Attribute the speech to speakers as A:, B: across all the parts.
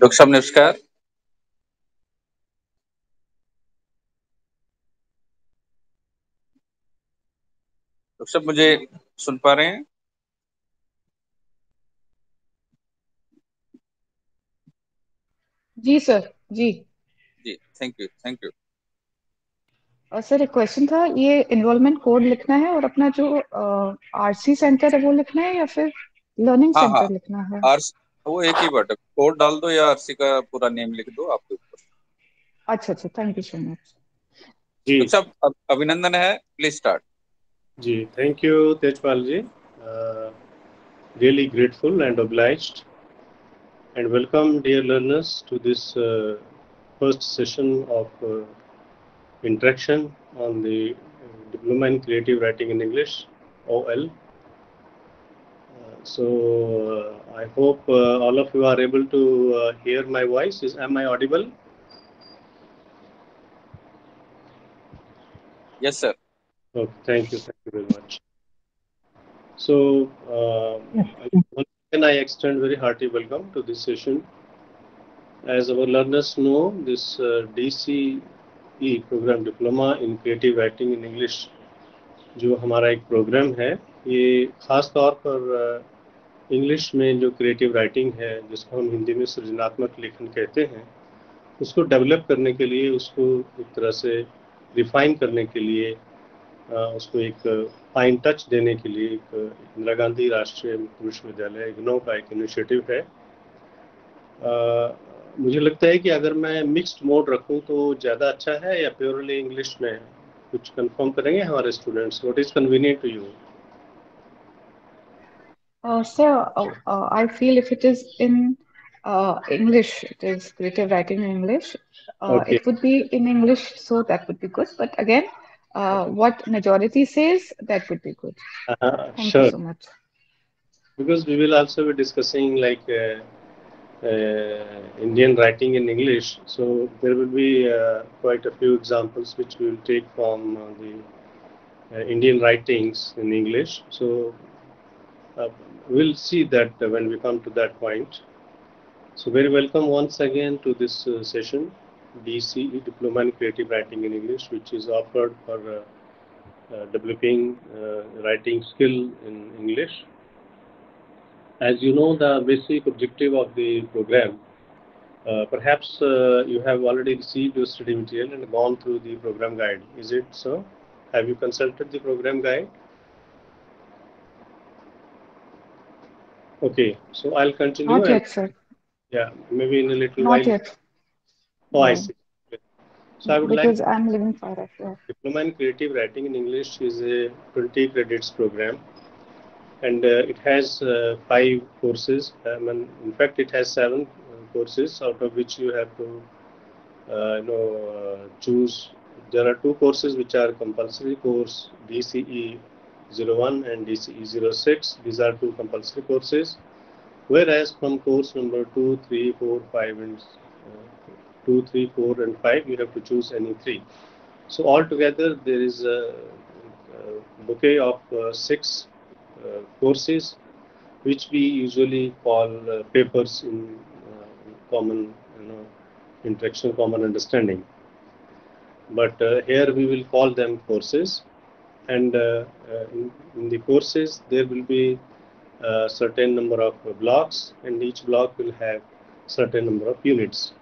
A: Doctor साहब नमस्कार। Doctor साहब मुझे सुन पा रहे हैं?
B: जी सर जी।
A: जी थैंक यू थैंक यू
B: और सर एक क्वेश्चन था ये इनरोलमेंट कोड लिखना है और अपना जो आरसी सेंटर है वो लिखना है या फिर लर्निंग
A: हाँ,
B: सेंटर
A: हाँ।
B: लिखना है?
A: वो एक ही वर्ड है कोड डाल दो या आरसी का पूरा नेम लिख दो आपके ऊपर
B: अच्छा अच्छा थैंक यू सो मच
C: जी
A: अब अभिनंदन है please start
C: ji thank you Tejpal ji and obliged and welcome dear learners to this uh, first session of uh, interaction on the diploma in creative writing in english ol uh, so uh, i hope uh, all of you are able to uh, hear my voice is am i audible
A: yes sir
C: Okay, thank you, thank you very much. So, uh, once again, I extend very hearty welcome to this session. As our learners know, this uh, DCE program Diploma in Creative Writing in English जो हमारा एक programme है ये खास तौर पर English में जो क्रिएटिव राइटिंग है जिसको हम हिंदी में सृजनात्मक लेखन कहते हैं उसको डेवलप करने के लिए उसको एक तरह से रिफाइन करने के लिए उसको एक फाइन टच देने के लिए एक इंदिरा गांधी राष्ट्रीय विश्वविद्यालय इग्नो का एक इनिशिएटिव है। अ, मुझे लगता है कि अगर मैं मिक्स्ड मोड रखूँ तो ज़्यादा अच्छा है या प्योरली इंग्लिश में कुछ कंफर्म करेंगे हमारे students what is convenient to you
B: Uh, sir, uh, uh, I feel if it is in uh, English, it is creative writing in English. Uh,
C: Okay.
B: It would be in English, so that would be good. But again, uh, what majority says, that would be good.
C: uh,
B: Thank
C: sure
B: you so much.
C: because we will also be discussing like uh, uh, Indian writing in English. So there will be uh, quite a few examples which we will take from uh, the uh, Indian writings in English. So we'll see that uh, when we come to that point. So very welcome once again to this uh, session, DCE Diploma in Creative Writing in English, which is offered for uh, uh, developing uh, writing skill in English. As you know, the basic objective of the program, uh, perhaps uh, you have already received your study material and gone through the program guide. Is it so? Have you consulted the program guide? Okay, so I'll continue.
B: Not yet, sir.
C: Yeah, maybe in a little
B: Not
C: while.
B: yet.
C: Oh, I see. So I would like
B: Because I'm living far off. Yeah.
C: Diploma in Creative Writing in English is a 20 credits program and uh, it has uh, five courses. Um, and in fact, it has seven uh, courses out of which you have to uh, you know, uh, choose. There are two courses which are compulsory course DCE 01 and DCE 06. These are two compulsory courses. Whereas from course number 2, 3, 4, 5 and uh, 2, 3, 4 and 5, you have to choose any three. So altogether, there is a, a bouquet of uh, six uh, courses, which we usually call uh, papers in uh, common, you know, interaction, common understanding. But uh, here we will call them courses, and uh, uh, in, in the courses there will be a certain number of blocks, and each block will have certain number of units.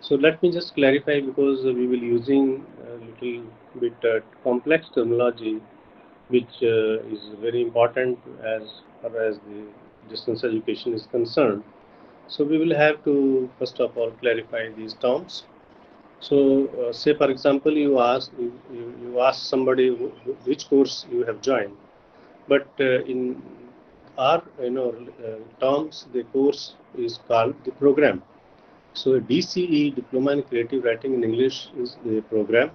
C: So let me just clarify because we will using a little bit uh, complex terminology, which uh, is very important as far as the distance education is concerned. So we will have to first of all clarify these terms. So uh, say for example you ask you, you, you ask somebody wh- wh- which course you have joined, but uh, in our you know uh, terms the course is called the program. So DCE Diploma in Creative Writing in English is the program,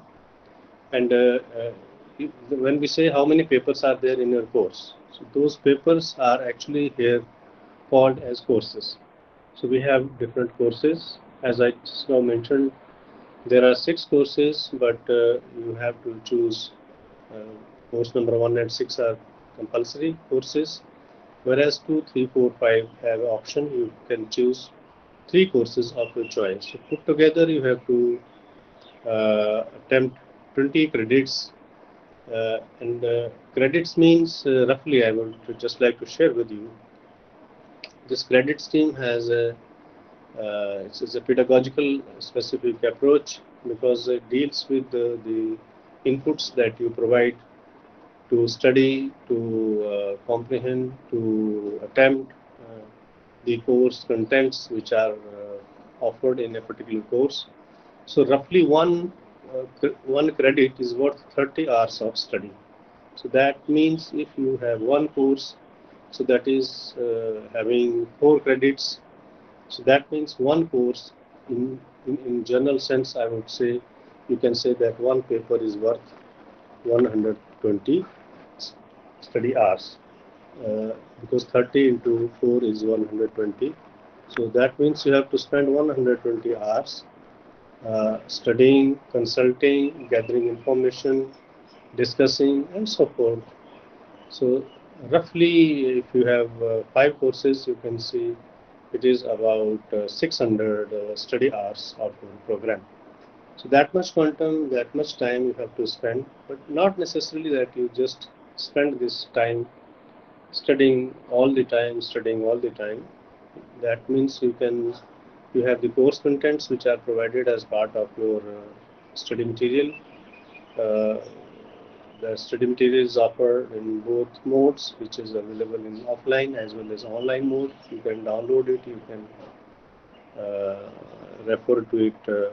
C: and uh, uh, when we say how many papers are there in your course, so those papers are actually here called as courses. So we have different courses. As I just now mentioned, there are six courses, but uh, you have to choose. Uh, course number one and six are compulsory courses, whereas two, three, four, five have option. You can choose three courses of your choice. So put together, you have to uh, attempt 20 credits. Uh, and uh, credits means uh, roughly, I would just like to share with you. This credit scheme has a uh, it's, a pedagogical specific approach because it deals with the, the inputs that you provide to study, to uh, comprehend, to attempt uh, the course contents which are uh, offered in a particular course. So roughly one uh, one credit is worth 30 hours of study. So that means if you have one course, so that is uh, having four credits. So that means one course in, in, in general sense, I would say you can say that one paper is worth 120 study hours. Uh, because 30 into 4 is 120 so that means you have to spend 120 hours uh, studying consulting gathering information discussing and so forth. So roughly if you have uh, five courses you can see it is about uh, 600 uh, study hours of program so that much quantum that much time you have to spend but not necessarily that you just spend this time studying all the time, studying all the time. That means you can you have the course contents which are provided as part of your uh, study material. Uh, the study materials offered in both modes, which is available in offline as well as online mode. You can download it, you can uh, refer to it uh,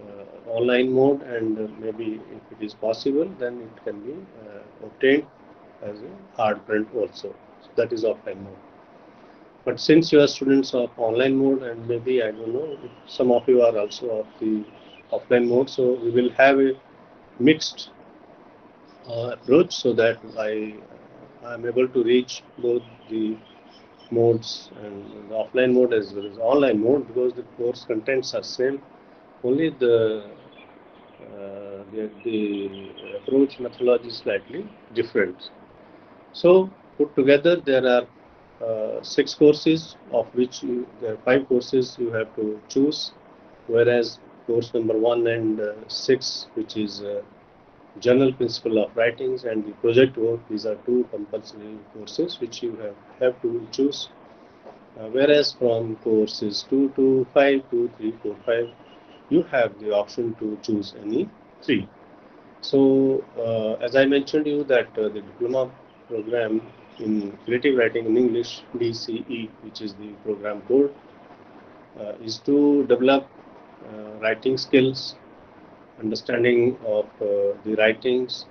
C: uh, online mode and maybe if it is possible then it can be uh, obtained as a hard print also so that is offline mode but since you are students of online mode and maybe I don't know some of you are also of the offline mode so we will have a mixed approach so that I am able to reach both the modes and the offline mode as well as online mode because the course contents are same only the, uh, the, the approach methodology is slightly different. So put together there are uh, six courses of which you, there are five courses you have to choose whereas course number one and uh, six which is uh, general principle of writings and the project work these are two compulsory courses which you have, have to choose uh, whereas from courses 2 to 5 2 3 4 5 you have the option to choose any three. So uh, as I mentioned you that uh, the diploma program in creative writing in English DCE which is the program code uh, is to develop uh, writing skills understanding of uh, the writings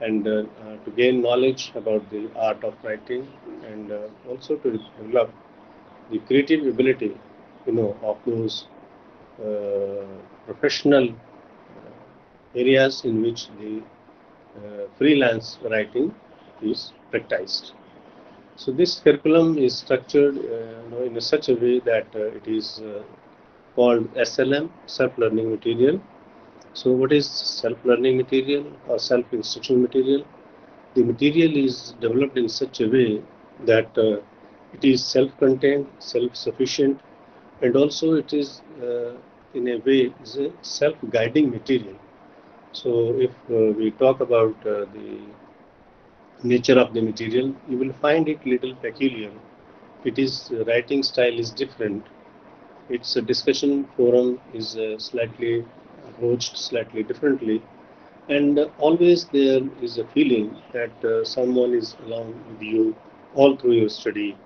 C: and uh, to gain knowledge about the art of writing and also to develop the creative ability you know of those uh, professional uh, areas in which the uh, freelance writing is practiced. So this curriculum is structured uh, in such a way that uh, it is uh, called SLM, self-learning material. So what is self-learning material or self-instruction material? The material is developed in such a way that it is self-contained, self-sufficient, and also it is uh, in a way is a self-guiding material. So if uh, we talk about uh, the nature of the material, you will find it little peculiar. It is writing style is different. Its discussion forum is slightly approached slightly differently and always there is a feeling that uh, someone is along with you all through your study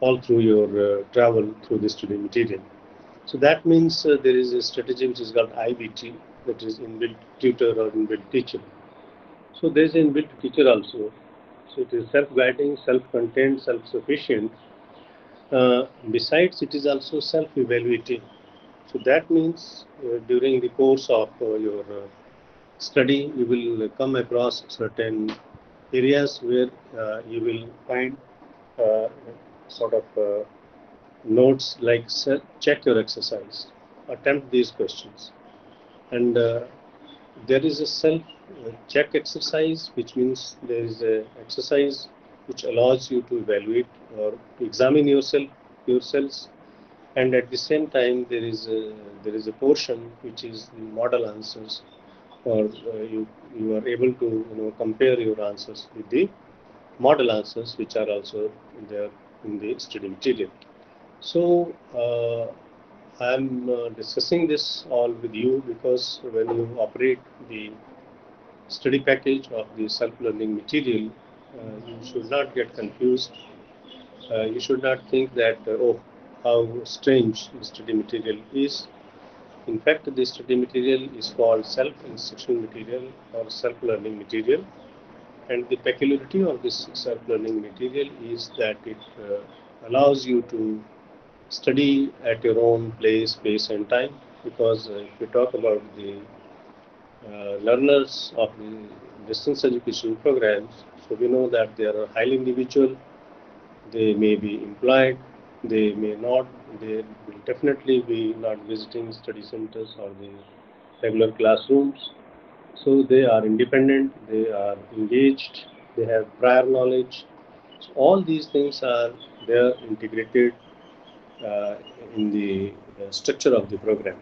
C: all through your uh, travel through the study material. So that means uh, there is a strategy which is called IBT, that is inbuilt tutor or inbuilt teacher. So there is inbuilt teacher also. So it is self-guiding, self-contained, self-sufficient. Uh, besides, it is also self-evaluating. So that means uh, during the course of uh, your uh, study, you will come across certain areas where you will find sort of uh, notes like check your exercise, attempt these questions. And uh, there is a self uh, check exercise, which means there is an exercise which allows you to evaluate or examine yourself yourselves and at the same time there is a, there is a portion which is the model answers or uh, you you are able to you know compare your answers with the model answers which are also there in the study material so uh, I'm uh, discussing this all with you because when you operate the study package of the self-learning material, uh, you should not get confused. Uh, you should not think that, uh, oh, how strange the study material is. In fact, the study material is called self-instruction material or self-learning material. And the peculiarity of this self-learning material is that it uh, allows you to study at your own place, space, and time. Because uh, if we talk about the uh, learners of the distance education programs, so we know that they are highly individual, they may be employed, they may not, they will definitely be not visiting study centers or the regular classrooms. So they are independent, they are engaged, they have prior knowledge. So all these things are there integrated uh, in the uh, structure of the program.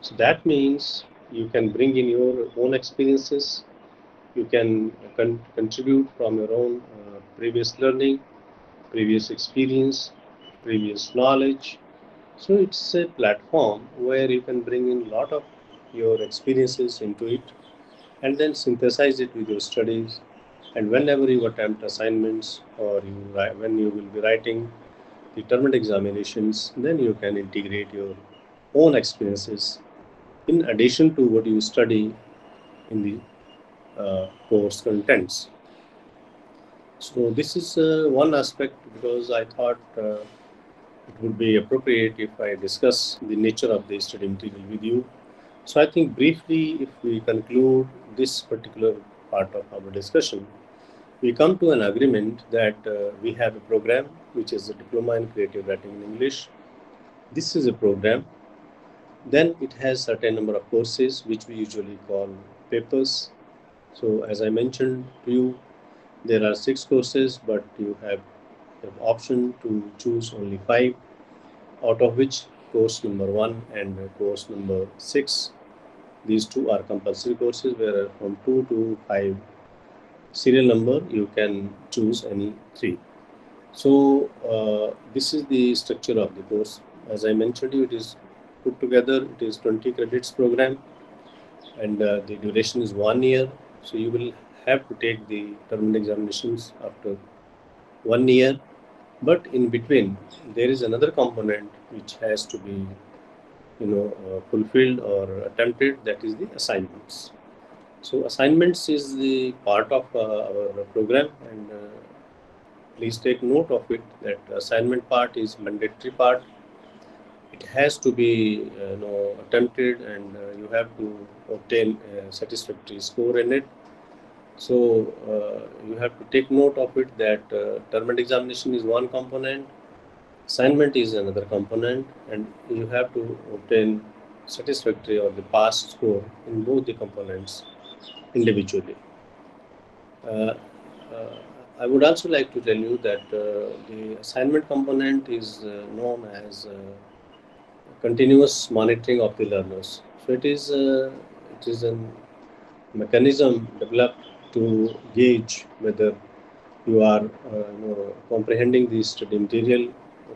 C: So that means you can bring in your own experiences, you can con contribute from your own uh, previous learning, previous experience, previous knowledge. So it's a platform where you can bring in a lot of your experiences into it and then synthesize it with your studies. And whenever you attempt assignments or you when you will be writing determined examinations, then you can integrate your own experiences in addition to what you study in the uh, course contents. So this is uh, one aspect because I thought uh, it would be appropriate if I discuss the nature of the study material with you. So I think briefly, if we conclude this particular part of our discussion, we come to an agreement that uh, we have a program which is a diploma in creative writing in English. This is a program. Then it has certain number of courses which we usually call papers. So as I mentioned to you, there are six courses, but you have the option to choose only five, out of which course number one and course number six. These two are compulsory courses, where from two to five serial number, you can choose any three. So uh, this is the structure of the course. As I mentioned you, it is put together, it is 20 credits program and uh, the duration is one year. So you will have to take the terminal examinations after one year. But in between, there is another component which has to be, you know, uh, fulfilled or attempted. That is the assignments. So assignments is the part of uh, our program and uh, please take note of it that assignment part is mandatory part. It has to be uh, you know, attempted and uh, you have to obtain a satisfactory score in it. So uh, you have to take note of it that uh, term examination is one component, assignment is another component and you have to obtain satisfactory or the pass score in both the components individually. Uh, uh, I would also like to tell you that uh, the assignment component is known as continuous monitoring of the learners. So it is it is a mechanism developed to gauge whether you are uh, you know, comprehending the study material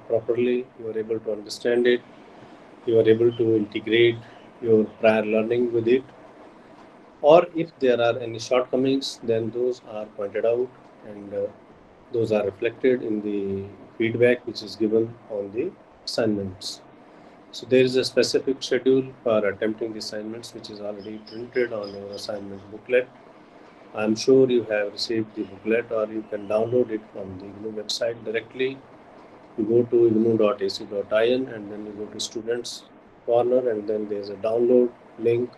C: properly, you are able to understand it, you are able to integrate your prior learning with it, or if there are any shortcomings then those are pointed out and uh, those are reflected in the feedback which is given on the assignments. So there is a specific schedule for attempting the assignments which is already printed on your assignment booklet i'm sure you have received the booklet or you can download it from the IGNOU website directly. You go to ignou.ac.in and then you go to students corner and then there's a download link.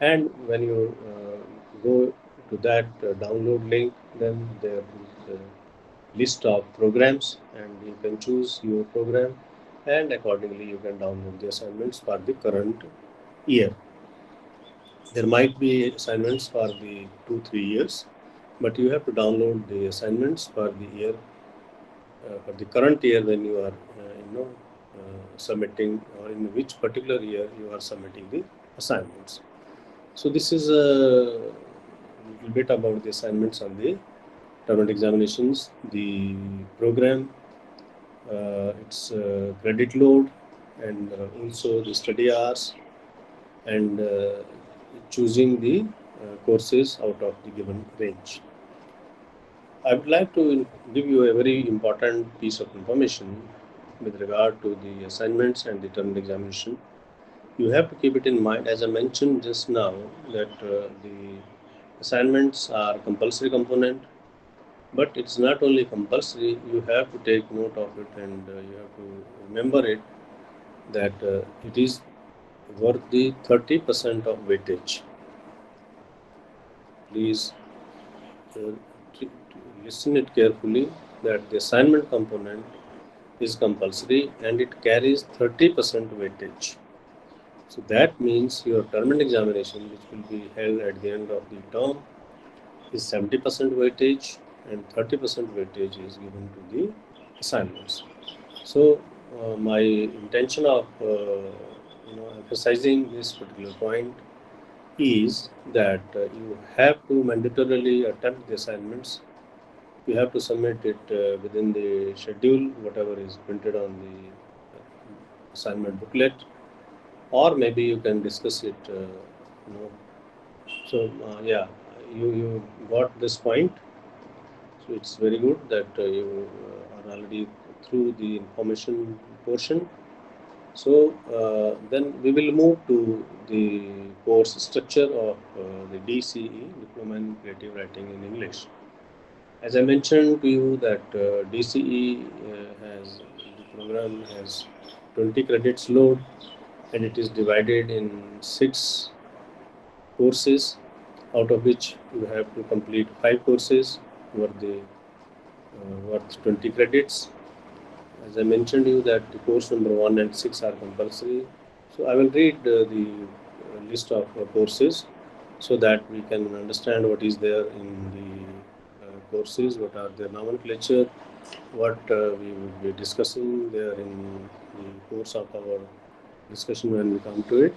C: And when you uh, go to that uh, download link then there is a list of programs and you can choose your program and accordingly you can download the assignments for the current year there might be assignments for the two three years but you have to download the assignments for the year uh, for the current year when you are uh, you know submitting or in which particular year you are submitting the assignments. So this is a little bit about the assignments on the term examinations, the program, uh, its uh, credit load, and uh, also the study hours, and uh, choosing the uh, courses out of the given range. I would like to give you a very important piece of information with regard to the assignments and the term examination. You have to keep it in mind, as I mentioned just now, that uh, the assignments are compulsory component, but it's not only compulsory, you have to take note of it and uh, you have to remember it that uh, it is worth the 30% of weightage. Please uh, listen it carefully that the assignment component is compulsory and it carries 30% weightage. So that means your term examination, which will be held at the end of the term, is 70% weightage and 30% weightage is given to the assignments. So uh, my intention of uh, you know emphasizing this particular point is that uh, you have to mandatorily attempt the assignments you have to submit it uh, within the schedule, whatever is printed on the uh, assignment booklet, or maybe you can discuss it. Uh, you know. So uh, yeah, you you got this point. So it's very good that uh, you are already through the information portion. So then we will move to the course structure of the DCE, Diploma in Creative Writing in English. As I mentioned to you that uh, DCE uh, has the program has 20 credits load and it is divided in six courses out of which you have to complete five courses worth the uh, worth 20 credits as i mentioned you that the course number 1 and 6 are compulsory so i will read uh, the uh, list of uh, courses so that we can understand what is there in the courses, what are their nomenclature, what uh, we will be discussing there in the course of our discussion when we come to it.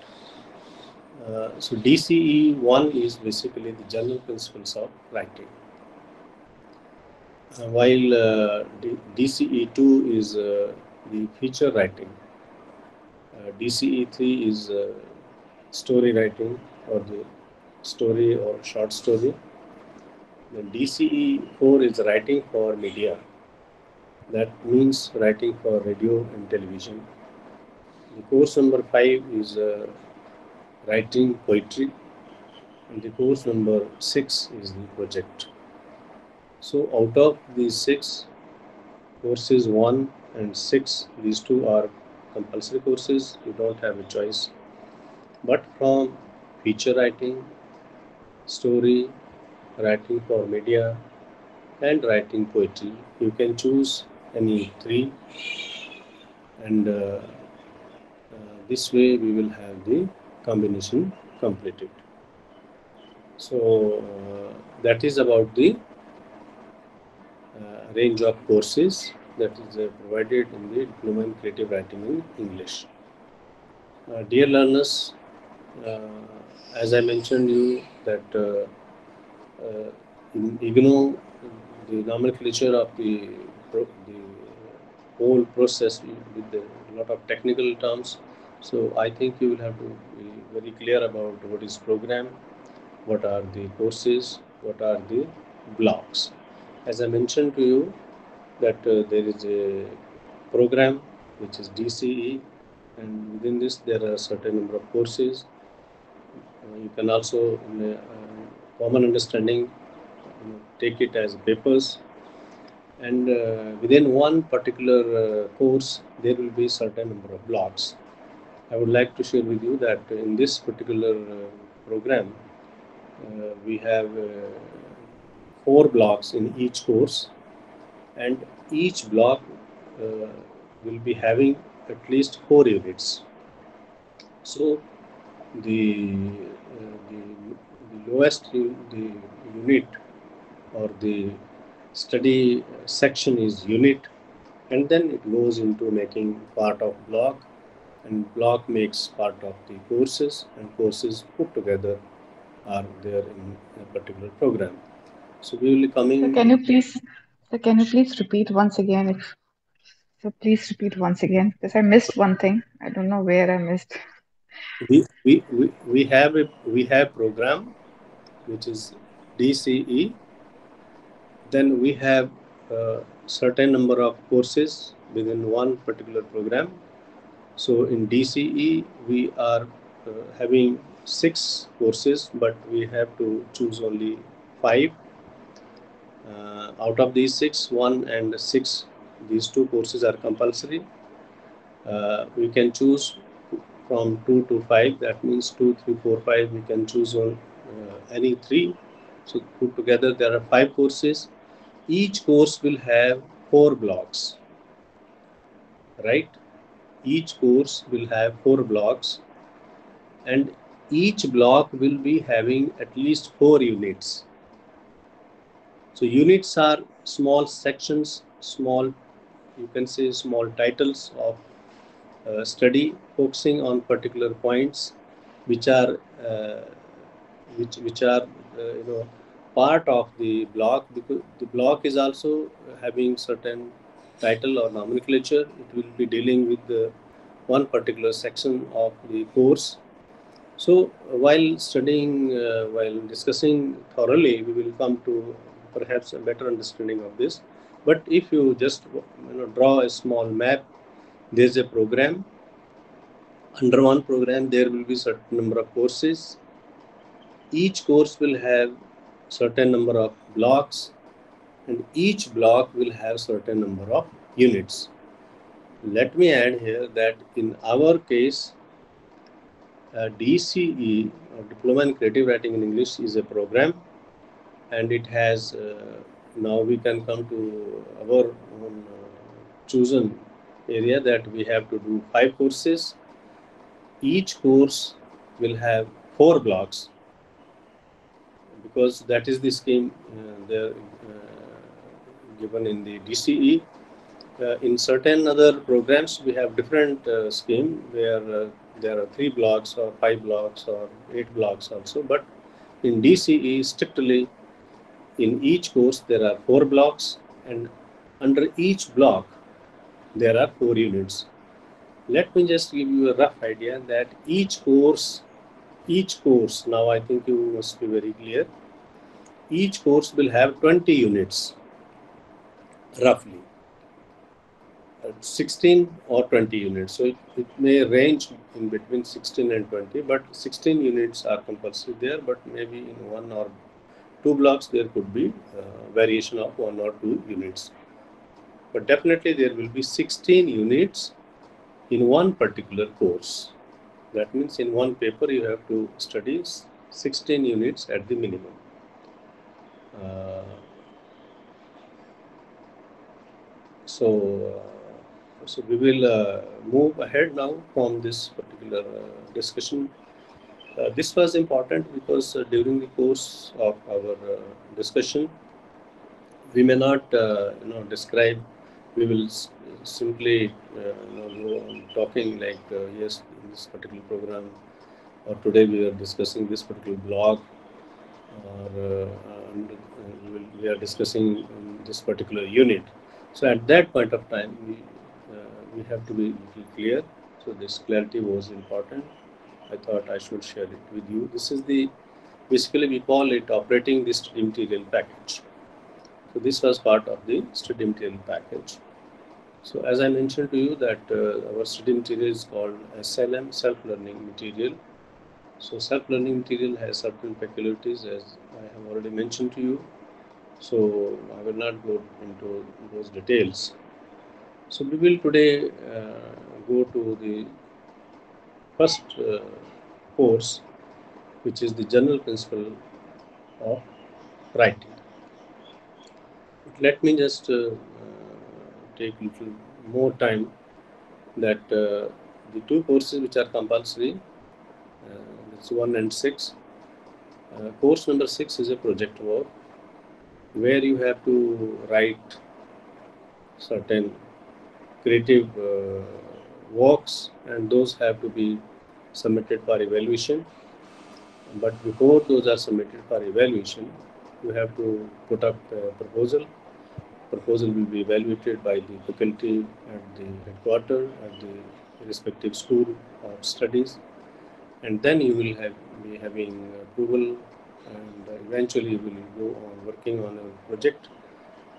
C: Uh, so DCE 1 is basically the general principles of writing. Uh, while uh, DCE 2 is uh, the feature writing. Uh, DCE 3 is story writing or the story or short story the DCE 4 is writing for media. That means writing for radio and television. The course number 5 is uh, writing poetry. And the course number 6 is the project. So out of these six courses, 1 and 6, these two are compulsory courses. You don't have a choice. But from feature writing, story, writing for media, and writing poetry. You can choose any three, and uh, uh, this way we will have the combination completed. So uh, that is about the range of courses that is uh, provided in the diploma in creative writing in English. Uh, dear learners, as I mentioned you that uh, in IGNOU, the nomenclature of the, the whole process with a lot of technical terms. So I think you will have to be very clear about what is program, what are the courses, what are the blocks. As I mentioned to you that uh, there is a program which is DCE and within this there are a certain number of courses. Uh, you can also in uh, common understanding, you know, take it as papers. And uh, within one particular uh, course, there will be a certain number of blocks. I would like to share with you that in this particular uh, program, uh, we have uh, four blocks in each course, and each block uh, will be having at least four units. So the, the the lowest the unit or the study section is unit and then it goes into making part of block and block makes part of the courses and courses put together are there in a particular program. So we will be coming.
B: So can you please, so can you please repeat once again? If so, please repeat once again because I missed one thing. I don't know where I missed.
C: We we, we, we have a we have program which is DCE. Then we have a certain number of courses within one particular program. So in DCE we are uh, having six courses, but we have to choose only five. Uh, out of these six, one and six, these two courses are compulsory. Uh, we can choose from two to five. That means two, three, four, five. We can choose on uh, any three. So put together, there are five courses. Each course will have four blocks, right? Each course will have four blocks, and each block will be having at least four units. So units are small sections, small, you can say small titles of uh, study focusing on particular points which are uh, which which are uh, you know part of the block. The block is also having certain title or nomenclature. It will be dealing with the one particular section of the course. So while studying, uh, while discussing thoroughly, we will come to perhaps a better understanding of this. But if you just you know, draw a small map, there is a program. Under one program, there will be certain number of courses. Each course will have certain number of blocks, and each block will have certain number of units. Let me add here that in our case, uh, DCE, or Diploma in Creative Writing in English, is a program, and it has uh, now we can come to our own, uh, chosen area that we have to do five courses. Each course will have four blocks because that is the scheme uh, there uh, given in the DCE. Uh, in certain other programs, we have different uh, scheme where there are three blocks or five blocks or eight blocks also. But in DCE, strictly in each course, there are four blocks, and under each block, there are four units. Let me just give you a rough idea that each course, each course, now I think you must be very clear, each course will have 20 units, roughly. 16 or 20 units. So it, it may range in between 16 and 20, but 16 units are compulsory there, but maybe in one or two blocks there could be uh, variation of one or two units. But definitely there will be 16 units in one particular course. That means in one paper you have to study 16 units at the minimum. Uh, so uh, so we will uh, move ahead now from this particular uh, discussion. Uh, this was important because uh, during the course of our uh, discussion, we may not, uh, you know, describe. We will simply, you know, go on talking like yes, in this particular program, or today we are discussing this particular blog, or we are discussing this particular unit. So at that point of time, we we have to be clear. So this clarity was important. I thought I should share it with you. This is the, basically we call it operating the material package. So this was part of the study material package. So as I mentioned to you that uh, our study material is called SLM, self-learning material. So self-learning material has certain peculiarities as I have already mentioned to you. So I will not go into those details. So we will today uh, go to the first uh, course, which is the general principle of writing. Let me just uh, take a little more time that uh, the two courses which are compulsory, uh, it's 1 and 6. Uh, course number 6 is a project work where you have to write certain creative uh, works and those have to be submitted for evaluation. But before those are submitted for evaluation, you have to put up a proposal. Proposal will be evaluated by the faculty at the headquarter at the respective school of studies, and then you will have be having approval, and eventually you will go on working on a project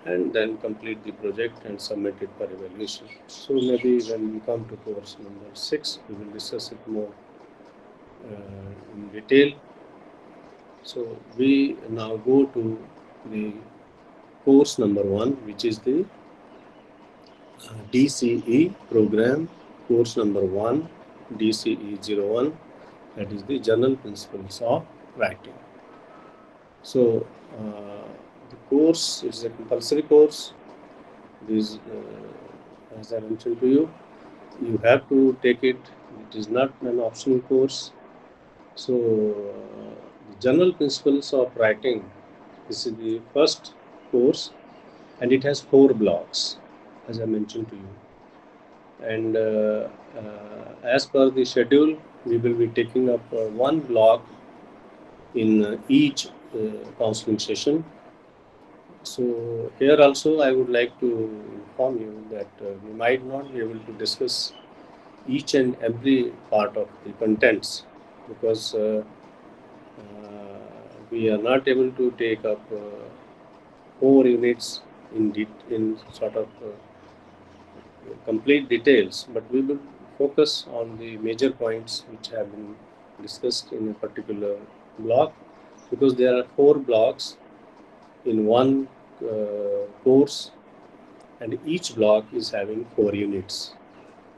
C: and then complete the project and submit it for evaluation. So maybe when we come to course number six, we will discuss it more uh, in detail. So we now go to the course number one, which is the uh, DCE program, course number one, DCE 01, that is the general principles of writing. So uh, course it is a compulsory course. This, uh, as I mentioned to you, you have to take it. It is not an optional course. So, uh, the general principles of writing. This is the first course, and it has four blocks, as I mentioned to you. And uh, uh, as per the schedule, we will be taking up uh, one block in uh, each counseling session so here also I would like to inform you that uh, we might not be able to discuss each and every part of the contents because uh, uh, we are not able to take up uh, four units in de- in sort of uh, complete details, but we will focus on the major points which have been discussed in a particular block because there are four blocks in one uh, course and each block is having four units.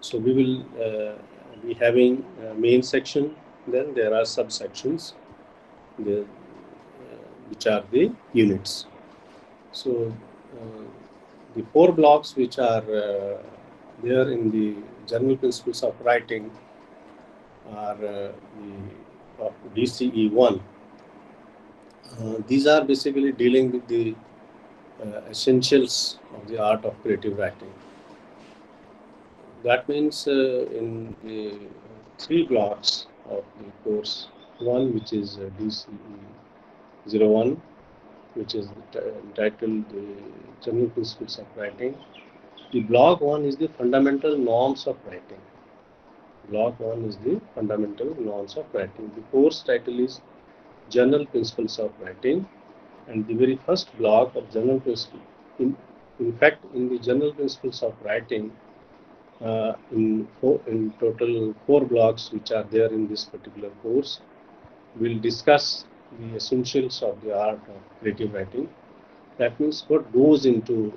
C: So we will uh, be having main section, then there are subsections there, uh, which are the units. So uh, the four blocks which are uh, there in the general principles of writing are the of DCE1 uh, these are basically dealing with the uh, essentials of the art of creative writing. That means uh, in the three blocks of the course, one which is uh, DCE 01, which is entitled the General uh, Principles of Writing. The block one is the fundamental norms of writing. Block one is the fundamental norms of writing. The course title is General Principles of Writing and the very first block of general principles, in, in fact, in the general principles of writing, uh, in, four, in total four blocks which are there in this particular course, we'll discuss the essentials of the art of creative writing. That means what goes into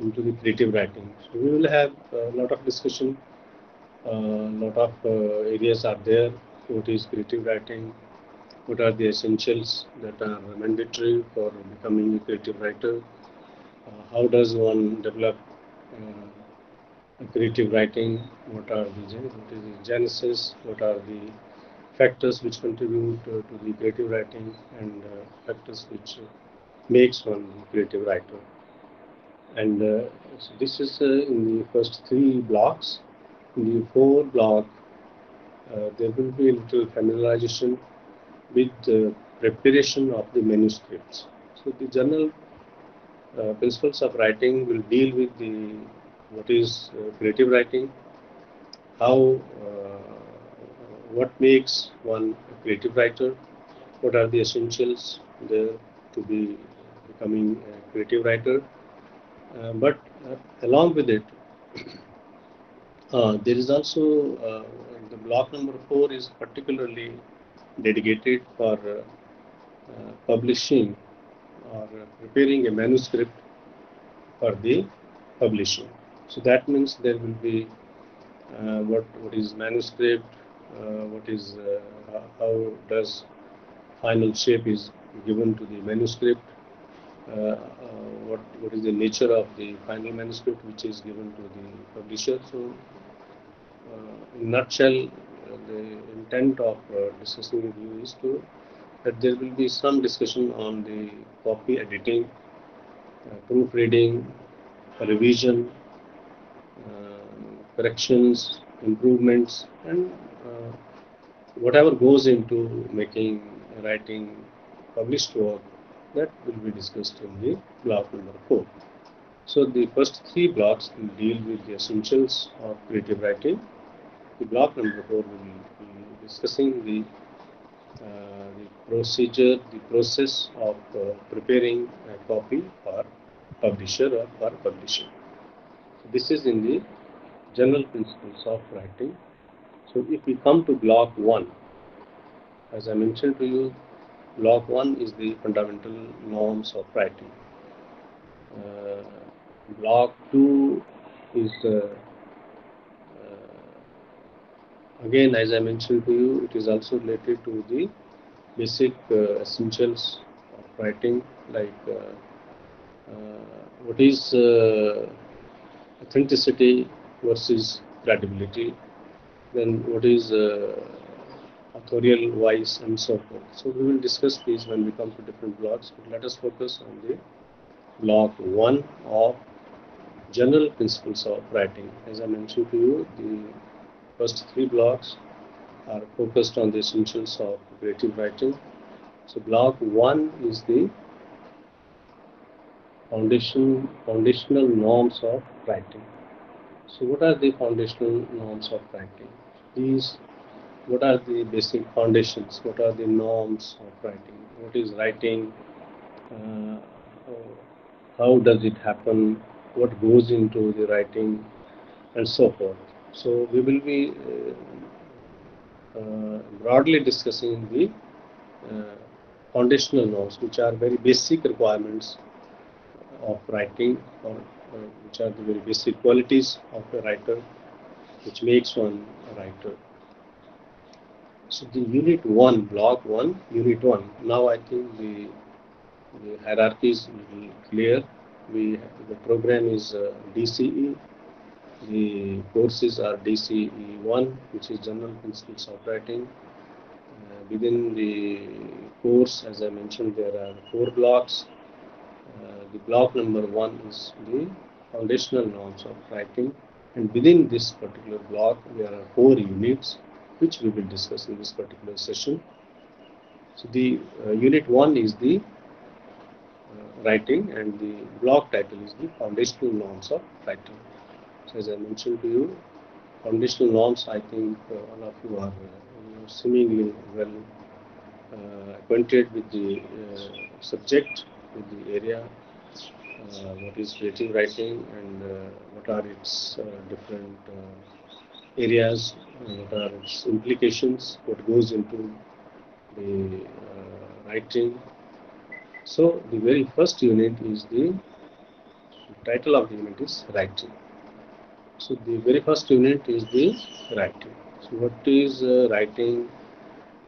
C: into the creative writing. So we will have a lot of discussion. A lot of uh, areas are there. What is creative writing? What are the essentials that are mandatory for becoming a creative writer, uh, how does one develop uh, creative writing, what are the, what is the genesis, what are the factors which contribute to, to the creative writing and uh, factors which makes one creative writer. And uh, so this is uh, in the first three blocks. In the fourth block, uh, there will be a little familiarization with the preparation of the manuscripts. So the general uh, principles of writing will deal with the what is uh, creative writing, how uh, what makes one a creative writer, what are the essentials there to be becoming a creative writer. Uh, but uh, along with it, uh, there is also the block number four is particularly dedicated for uh, uh, publishing or preparing a manuscript for the publishing. So that means there will be uh, what what is manuscript, what is how does final shape is given to the manuscript, uh, uh, what what is the nature of the final manuscript which is given to the publisher. So, uh, in nutshell, the intent of uh, discussing with you is to that there will be some discussion on the copy editing, uh, proofreading, revision, uh, corrections, improvements, and whatever goes into making writing published work that will be discussed in the block number 4. So the first three blocks will deal with the essentials of creative writing. The block number 4 will be discussing the, uh, the procedure, the process of uh, preparing a copy for publisher or for publishing. So this is in the general principles of writing. So if we come to block 1, as I mentioned to you, block 1 is the fundamental norms of writing. Uh, block 2 is uh, again as I mentioned to you it is also related to the basic uh, essentials of writing like uh, uh, what is authenticity versus credibility then what is authorial voice and so forth. So we will discuss these when we come to different blocks, but let us focus on the block 1 of general principles of writing. As I mentioned to you, the first three blocks are focused on the essentials of creative writing. So block 1 is the foundation foundational norms of writing. So what are the foundational norms of writing? These what are the basic foundations? What are the norms of writing? What is writing? Uh, how does it happen? What goes into the writing, and so forth. So we will be uh, uh, broadly discussing the uh, foundational norms, which are very basic requirements of writing, or which are the very basic qualities of a writer, which makes one a writer. So the unit 1, block 1, unit 1. Now I think the, the hierarchy is clear. We, the program is uh, DCE. The courses are DCE 1, which is General Principles of Writing. Uh, within the course, as I mentioned, there are four blocks. Uh, the block number 1 is the foundational norms of writing. And within this particular block, there are four units which we will discuss in this particular session. So the uh, unit 1 is the uh, writing and the block title is the foundational norms of writing. As I mentioned to you, foundational norms I think uh, all of you are uh, seemingly well uh, acquainted with the uh, subject, with the area, what is creative writing and what are its different areas, what are its implications, what goes into the writing. So the very first unit is the, the title of the unit is writing. So the very first unit is the writing. So what is uh, writing?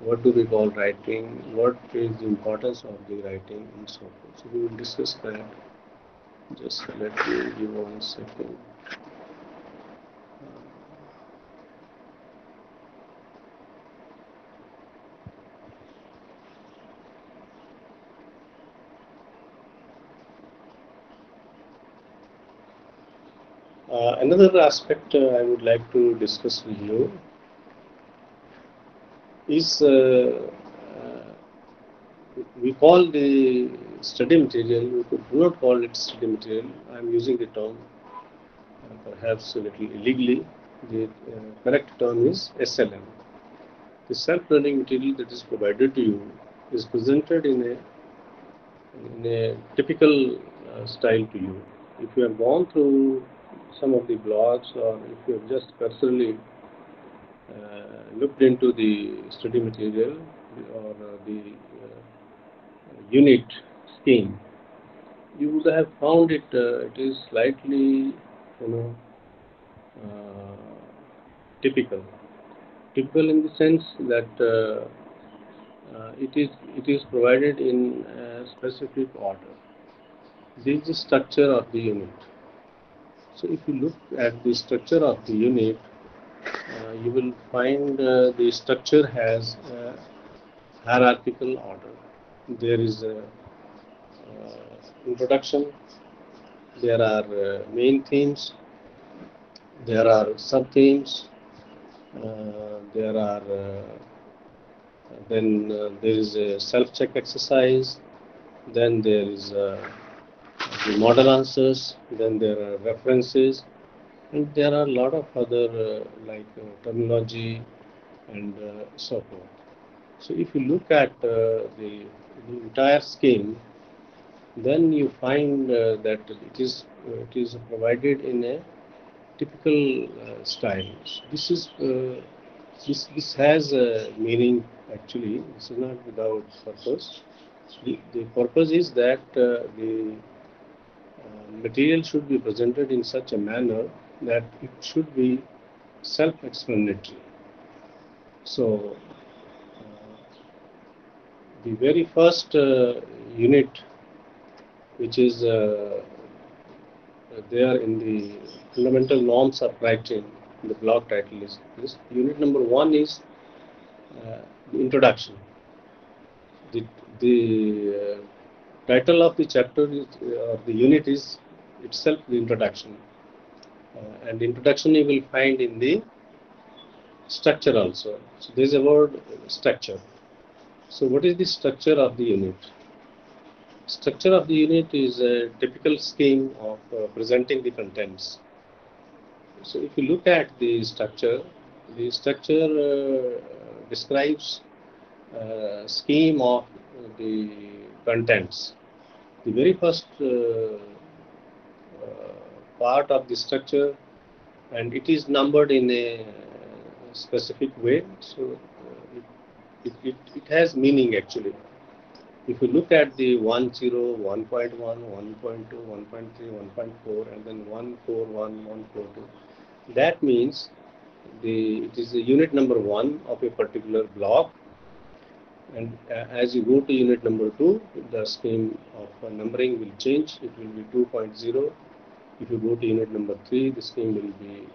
C: What do we call writing? What is the importance of the writing and so forth. So we will discuss that. Just let me give one second. Uh, another aspect uh, I would like to discuss with you is uh, uh we call the study material, we could not call it study material. I am using the term uh, perhaps a little illegally. The uh, correct term is SLM. The self-learning material that is provided to you is presented in a in a typical style to you. If you have gone through some of the blogs or if you have just personally uh, looked into the study material or uh, the uh, unit scheme, you would have found it uh, it is slightly you know uh, typical. Typical in the sense that uh, it is it is provided in a specific order. This is the structure of the unit so if you look at the structure of the unit, uh, you will find uh, the structure has a hierarchical order. There is a uh, introduction, there are uh, main themes, there are sub themes, uh, there are then there is a self check exercise, then there is uh, the model answers, then there are references, and there are a lot of other uh, like uh, terminology and uh, so forth. So if you look at the, the entire scheme, then you find that it is it is provided in a typical uh, style. This is uh, this this has a meaning actually. This is not without purpose. The, the purpose is that uh, the material should be presented in such a manner that it should be self-explanatory. So, uh, the very first uh, unit, which is uh, there in the fundamental norms of writing, the block title is this. Unit number one is uh, introduction. The, the uh, title of the chapter is, uh, or the unit is itself the introduction. Uh, and introduction you will find in the structure also. So there is a word structure. So what is the structure of the unit? Structure of the unit is a typical scheme of uh, presenting the contents. So if you look at the structure, the structure uh, describes uh, scheme of the contents. The very first uh, uh, part of the structure and it is numbered in a specific way so uh, it, it, it, has meaning actually. If you look at the 1 0 1.1 1.2 1.3 1.4 and then 141 142 that means the it is the unit number 1 of a particular block and uh, as you go to unit number 2 the scheme of uh, numbering will change. It will be 2.0 if you go to unit number 3 the scheme will be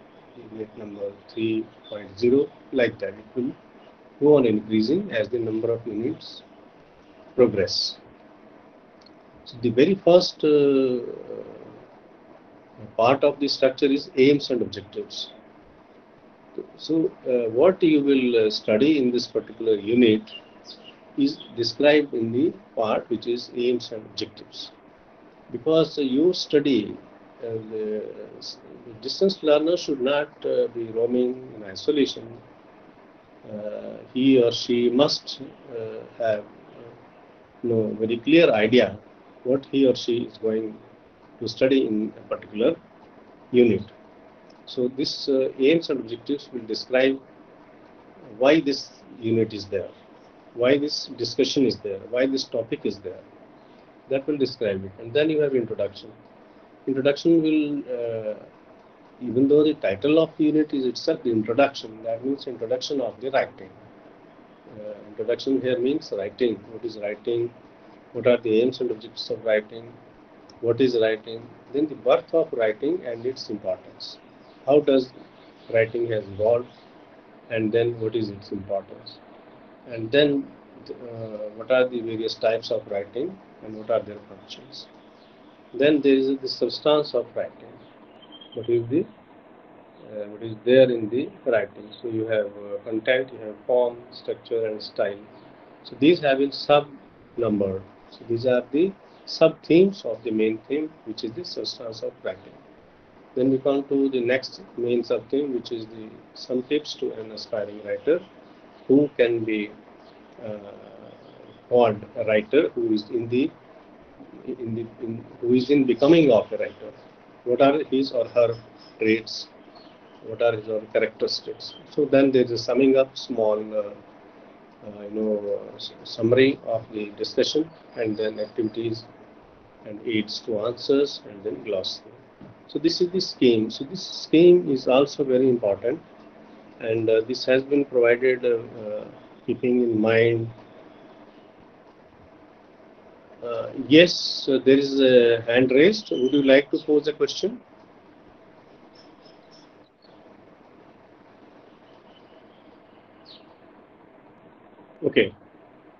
C: unit number 3.0 like that. It will go on increasing as the number of units progress. So the very first uh, part of the structure is aims and objectives. So uh, what you will uh, study in this particular unit is described in the part which is aims and objectives because you study uh, the, the distance learner should not uh, be roaming in isolation. Uh, he or she must have you know, very clear idea what he or she is going to study in a particular unit. So this uh, aims and objectives will describe why this unit is there, why this discussion is there, why this topic is there. That will describe it. And then you have introduction introduction will, uh, even though the title of the unit is itself the introduction, that means introduction of the writing. Uh, introduction here means writing. What is writing? What are the aims and objectives of writing? What is writing? Then the birth of writing and its importance. How does writing has evolved? And then what is its importance? And then uh, what are the various types of writing and what are their functions? Then there is the substance of writing. What is the uh, what is there in the writing? So you have uh, content, you have form, structure, and style. So these have been sub numbered. So these are the sub themes of the main theme, which is the substance of writing. Then we come to the next main sub theme, which is the some tips to an aspiring writer who can be uh, called a writer who is in the in the in, who is in becoming of a writer. What are his or her traits? What are his or her characteristics? So then there is a summing up, small, uh, uh, you know, uh, summary of the discussion, and then activities and aids to answers, and then glossary. So this is the scheme. So this scheme is also very important, and uh, this has been provided uh, uh, keeping in mind uh, yes, there is a hand raised. Would you like to pose a question? Okay,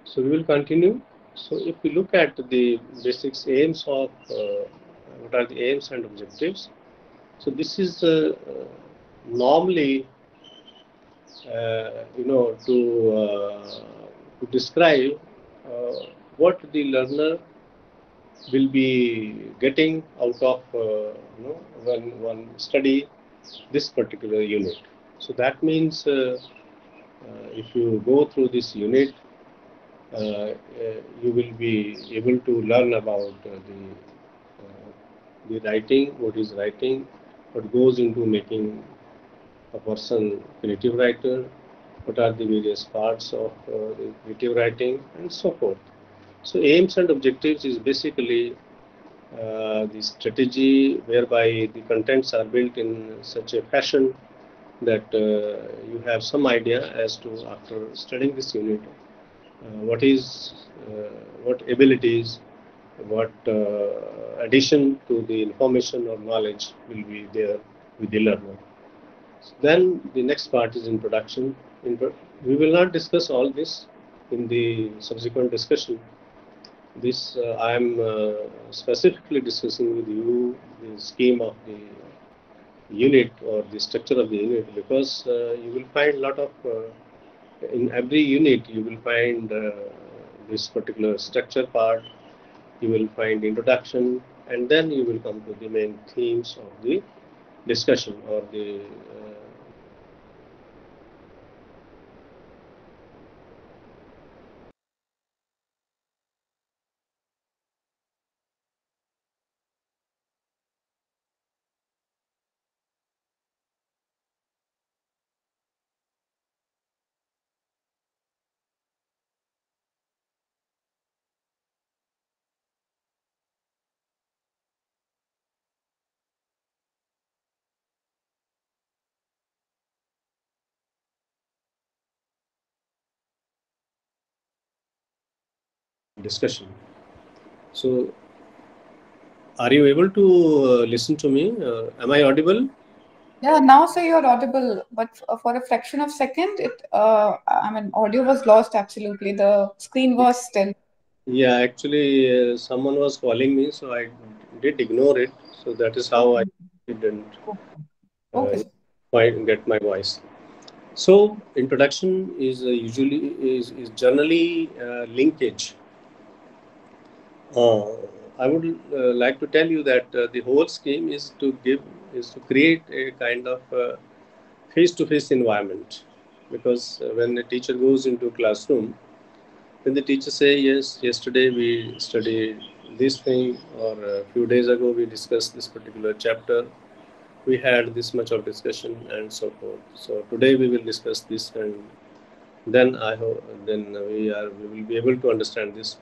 C: so we will continue. So if we look at the basics aims of uh, what are the aims and objectives. So this is normally, you know, to, uh, to describe uh, what the learner will be getting out of, uh, you know, when one study this particular unit. So that means uh, if you go through this unit, you will be able to learn about the the writing, what is writing, what goes into making a person creative writer, what are the various parts of uh, creative writing, and so forth. So aims and objectives is basically uh, the strategy whereby the contents are built in such a fashion that uh, you have some idea as to after studying this unit uh, what is uh, what abilities what uh, addition to the information or knowledge will be there with the learner. Then the next part is introduction. We will not discuss all this in the subsequent discussion. This uh, I am uh, specifically discussing with you the scheme of the unit or the structure of the unit because uh, you will find a lot of uh, in every unit you will find uh, this particular structure part you will find introduction and then you will come to the main themes of the discussion or the uh, discussion. So, are you able to uh, listen to me? Uh, am I audible?
B: Yeah, now say you're audible, but for a fraction of second, it uh, I mean, audio was lost. Absolutely, the screen was still.
C: Yeah, actually, uh, someone was calling me, so I did ignore it. So that is how I didn't uh, okay. Find, get my voice. So introduction is uh, usually is, is generally uh, linkage I would uh, like to tell you that uh, the whole scheme is to give is to create a kind of face-to-face environment. Because when the teacher goes into classroom when the teacher say yes yesterday we studied this thing or a few days ago we discussed this particular chapter we had this much of discussion and so forth. So today we will discuss this and then i hope then we are we will be able to understand this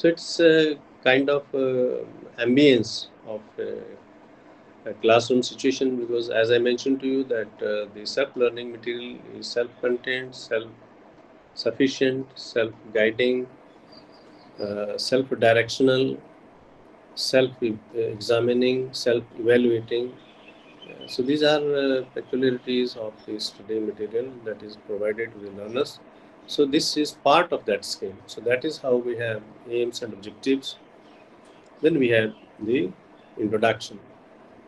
C: so it's a kind of uh, ambience of a classroom situation because as I mentioned to you that uh, the self-learning material is self-contained, self-sufficient, self-guiding, uh, self-directional, self-examining, self-evaluating. so these are uh, peculiarities of the study material that is provided to the learners. So this is part of that scheme. So that is how we have aims and objectives. Then we have the introduction.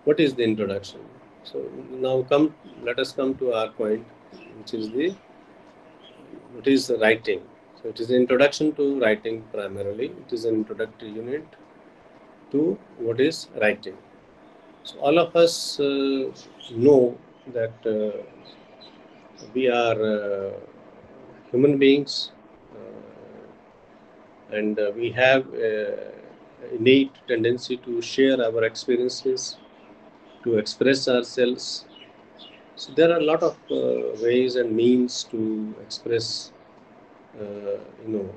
C: What is the introduction? So now come, let us come to our point, which is the what is the writing. So it is the introduction to writing primarily. It is an introductory unit to what is writing. So all of us uh, know that uh, we are uh, human beings uh, and uh, we have innate tendency to share our experiences to express ourselves. So there are a lot of uh, ways and means to express uh, you know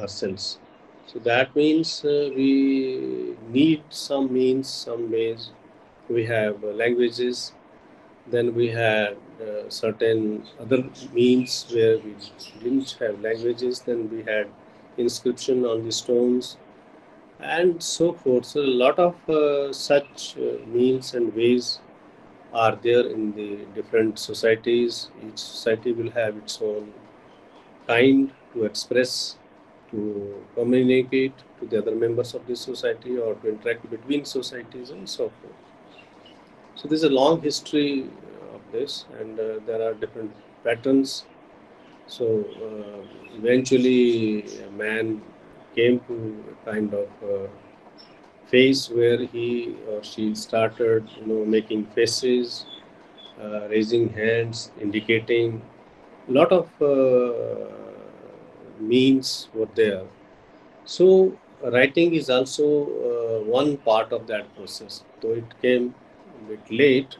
C: ourselves. So that means uh, we need some means some ways. We have languages then we had uh, certain other means where we didn't have languages. Then we had inscription on the stones and so forth. So a lot of uh, such uh, means and ways are there in the different societies. Each society will have its own kind to express, to communicate to the other members of the society or to interact between societies and so forth. So there's a long history of this, and uh, there are different patterns. So uh, eventually, man came to a kind of uh, phase where he or she started, you know, making faces, uh, raising hands, indicating. A lot of uh, means were there. So writing is also uh, one part of that process. Though it came bit late,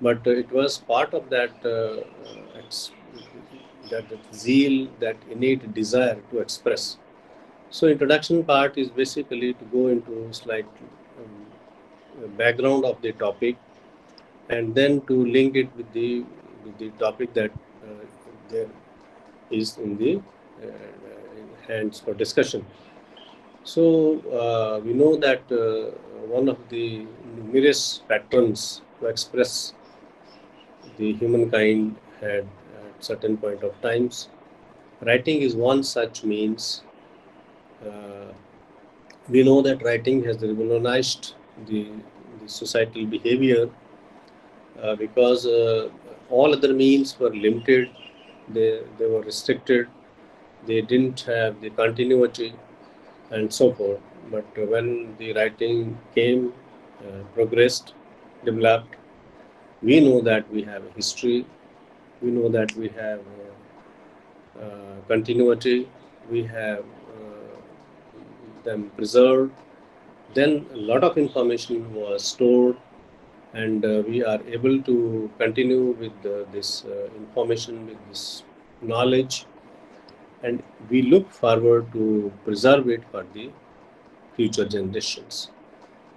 C: but it was part of that uh, that, that zeal, that innate desire to express. So introduction part is basically to go into slight um, background of the topic, and then to link it with the with the topic that uh, there is in the uh, hands for discussion. So uh, we know that uh, one of the numerous patterns to express the humankind had at certain point of times. Writing is one such means. Uh, we know that writing has revolutionized the, the societal behavior uh, because uh, all other means were limited, they, they were restricted, they didn't have the continuity and so forth. But when the writing came, uh, progressed, developed, we know that we have a history, we know that we have uh, uh, continuity, we have uh, them preserved. Then a lot of information was stored, and uh, we are able to continue with uh, this information, with this knowledge and we look forward to preserve it for the future generations.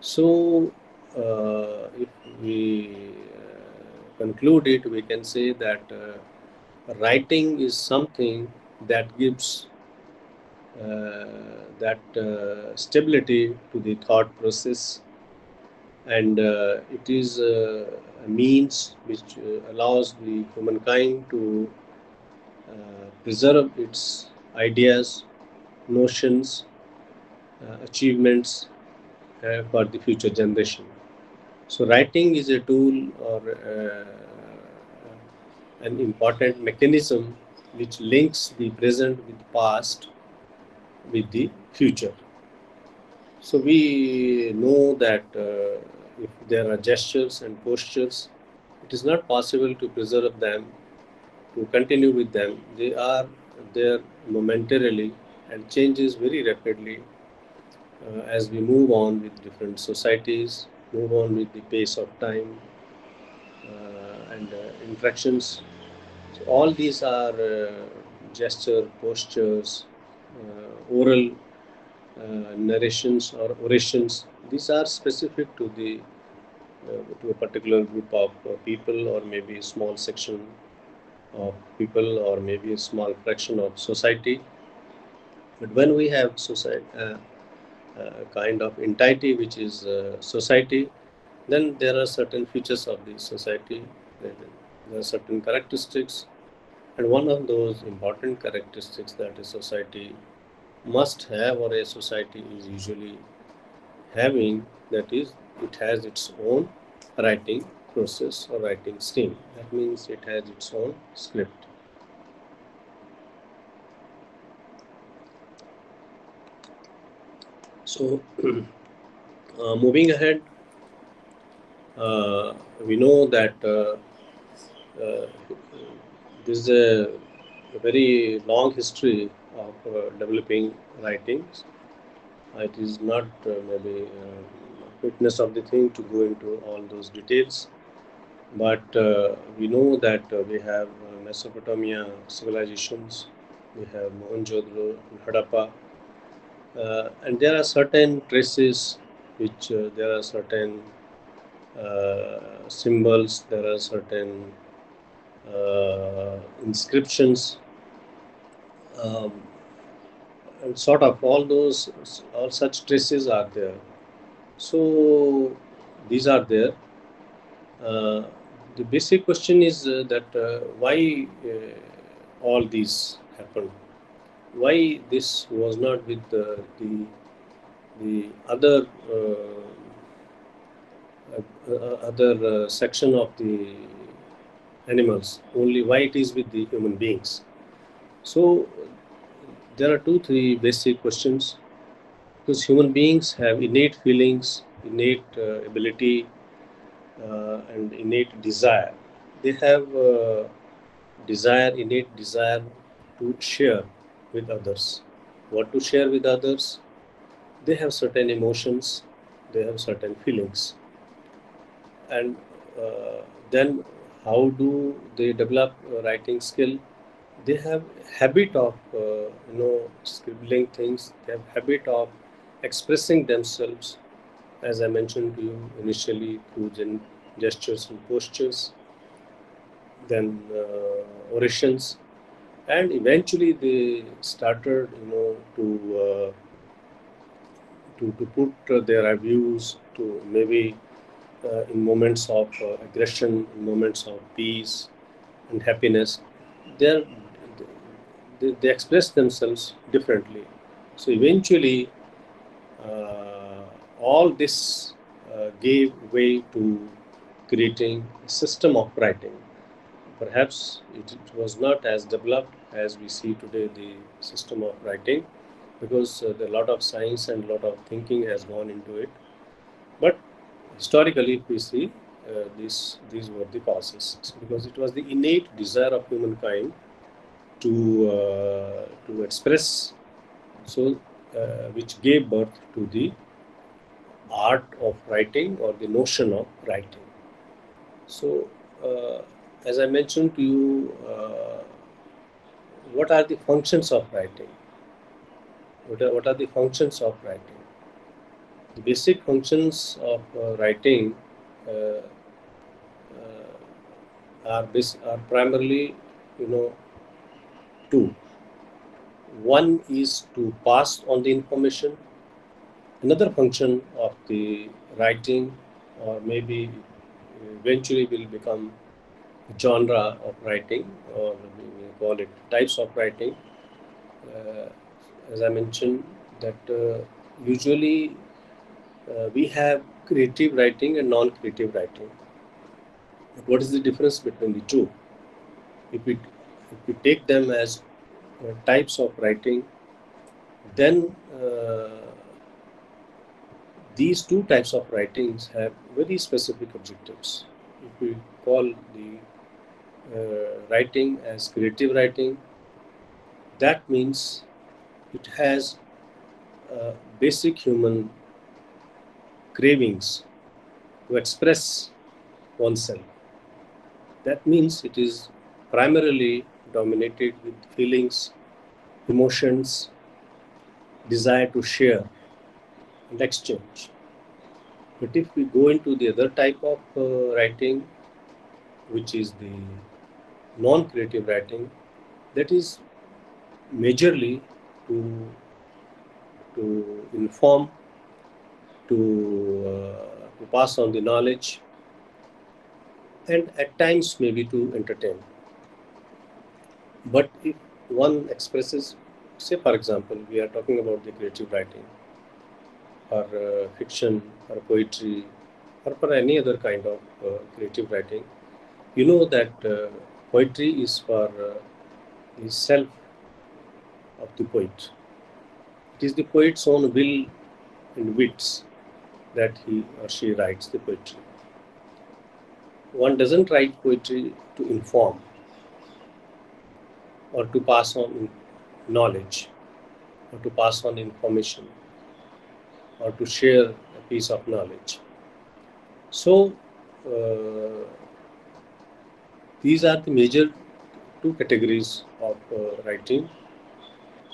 C: So, uh, if we uh, conclude it, we can say that uh, writing is something that gives uh, that uh, stability to the thought process, and it is a means which allows the humankind to preserve its ideas, notions, uh, achievements uh, for the future generation. So writing is a tool or an important mechanism which links the present with the past with the future. So we know that uh, if there are gestures and postures, it is not possible to preserve them to continue with them. They are there momentarily and changes very rapidly uh, as we move on with different societies, move on with the pace of time uh, and uh, interactions. So all these are uh, gesture, postures, uh, oral uh, narrations or orations. These are specific to the to a particular group of people or maybe a small section of people or maybe a small fraction of society. But when we have society, uh, uh, kind of entity which is uh, society, then there are certain features of the society, there are certain characteristics, and one of those important characteristics that a society must have or a society is usually having that is it has its own writing process or writing stream. That means it has its own script. So, uh, moving ahead, uh, we know that uh, uh this is a, a, very long history of uh, developing writings. It is not uh, maybe fitness of the thing to go into all those details. But uh, we know that uh, we have uh, Mesopotamia civilizations, we have Mohenjo-daro and Harappa, uh, and there are certain traces which uh, there are certain uh, symbols, there are certain inscriptions, um, and sort of all those, all such traces are there. So these are there the basic question is uh, that uh, why uh, all these happened? Why this was not with the the, the other other section of the animals, only why it is with the human beings. So there are two, three basic questions because human beings have innate feelings, innate uh, ability, uh, and innate desire. They have uh, desire, innate desire to share with others. What to share with others? They have certain emotions, they have certain feelings, and uh, then how do they develop writing skill? They have habit of uh, you know scribbling things. They have habit of expressing themselves, as I mentioned to you initially, through gestures and postures, then uh, orations, and eventually they started, you know, to uh, to, to put their views to maybe uh, in moments of uh, aggression, in moments of peace and happiness, they they, they express themselves differently. So eventually, uh, all this uh, gave way to creating a system of writing. Perhaps it, it, was not as developed as we see today the system of writing because uh, a lot of science and a lot of thinking has gone into it. But historically, if we see, uh, this, these were the causes because it was the innate desire of humankind to, uh, to express so uh, which gave birth to the art of writing or the notion of writing. So, uh, as I mentioned to you, uh, what are the functions of writing? What are, what are the functions of writing? The basic functions of uh, writing uh, uh, are, are primarily, you know, two one is to pass on the information. Another function of the writing, or maybe eventually will become genre of writing, or we call it types of writing. Uh, as I mentioned, that uh, usually uh, we have creative writing and non-creative writing. But what is the difference between the two? If we, if we take them as uh, types of writing, then uh, these two types of writings have very specific objectives. If we call the uh, writing as creative writing, that means it has uh, basic human cravings to express oneself. That means it is primarily dominated with feelings, emotions, desire to share exchange. But if we go into the other type of uh, writing, which is the non creative writing, that is majorly to, to inform, to, uh, to pass on the knowledge, and at times maybe to entertain. But if one expresses, say, for example, we are talking about the creative writing, or uh, fiction, or poetry, or for any other kind of uh, creative writing, you know that uh, poetry is for uh, the self of the poet. It is the poet's own will and wits that he or she writes the poetry. One doesn't write poetry to inform or to pass on knowledge or to pass on information or to share a piece of knowledge. So, uh, these are the major two categories of uh, writing,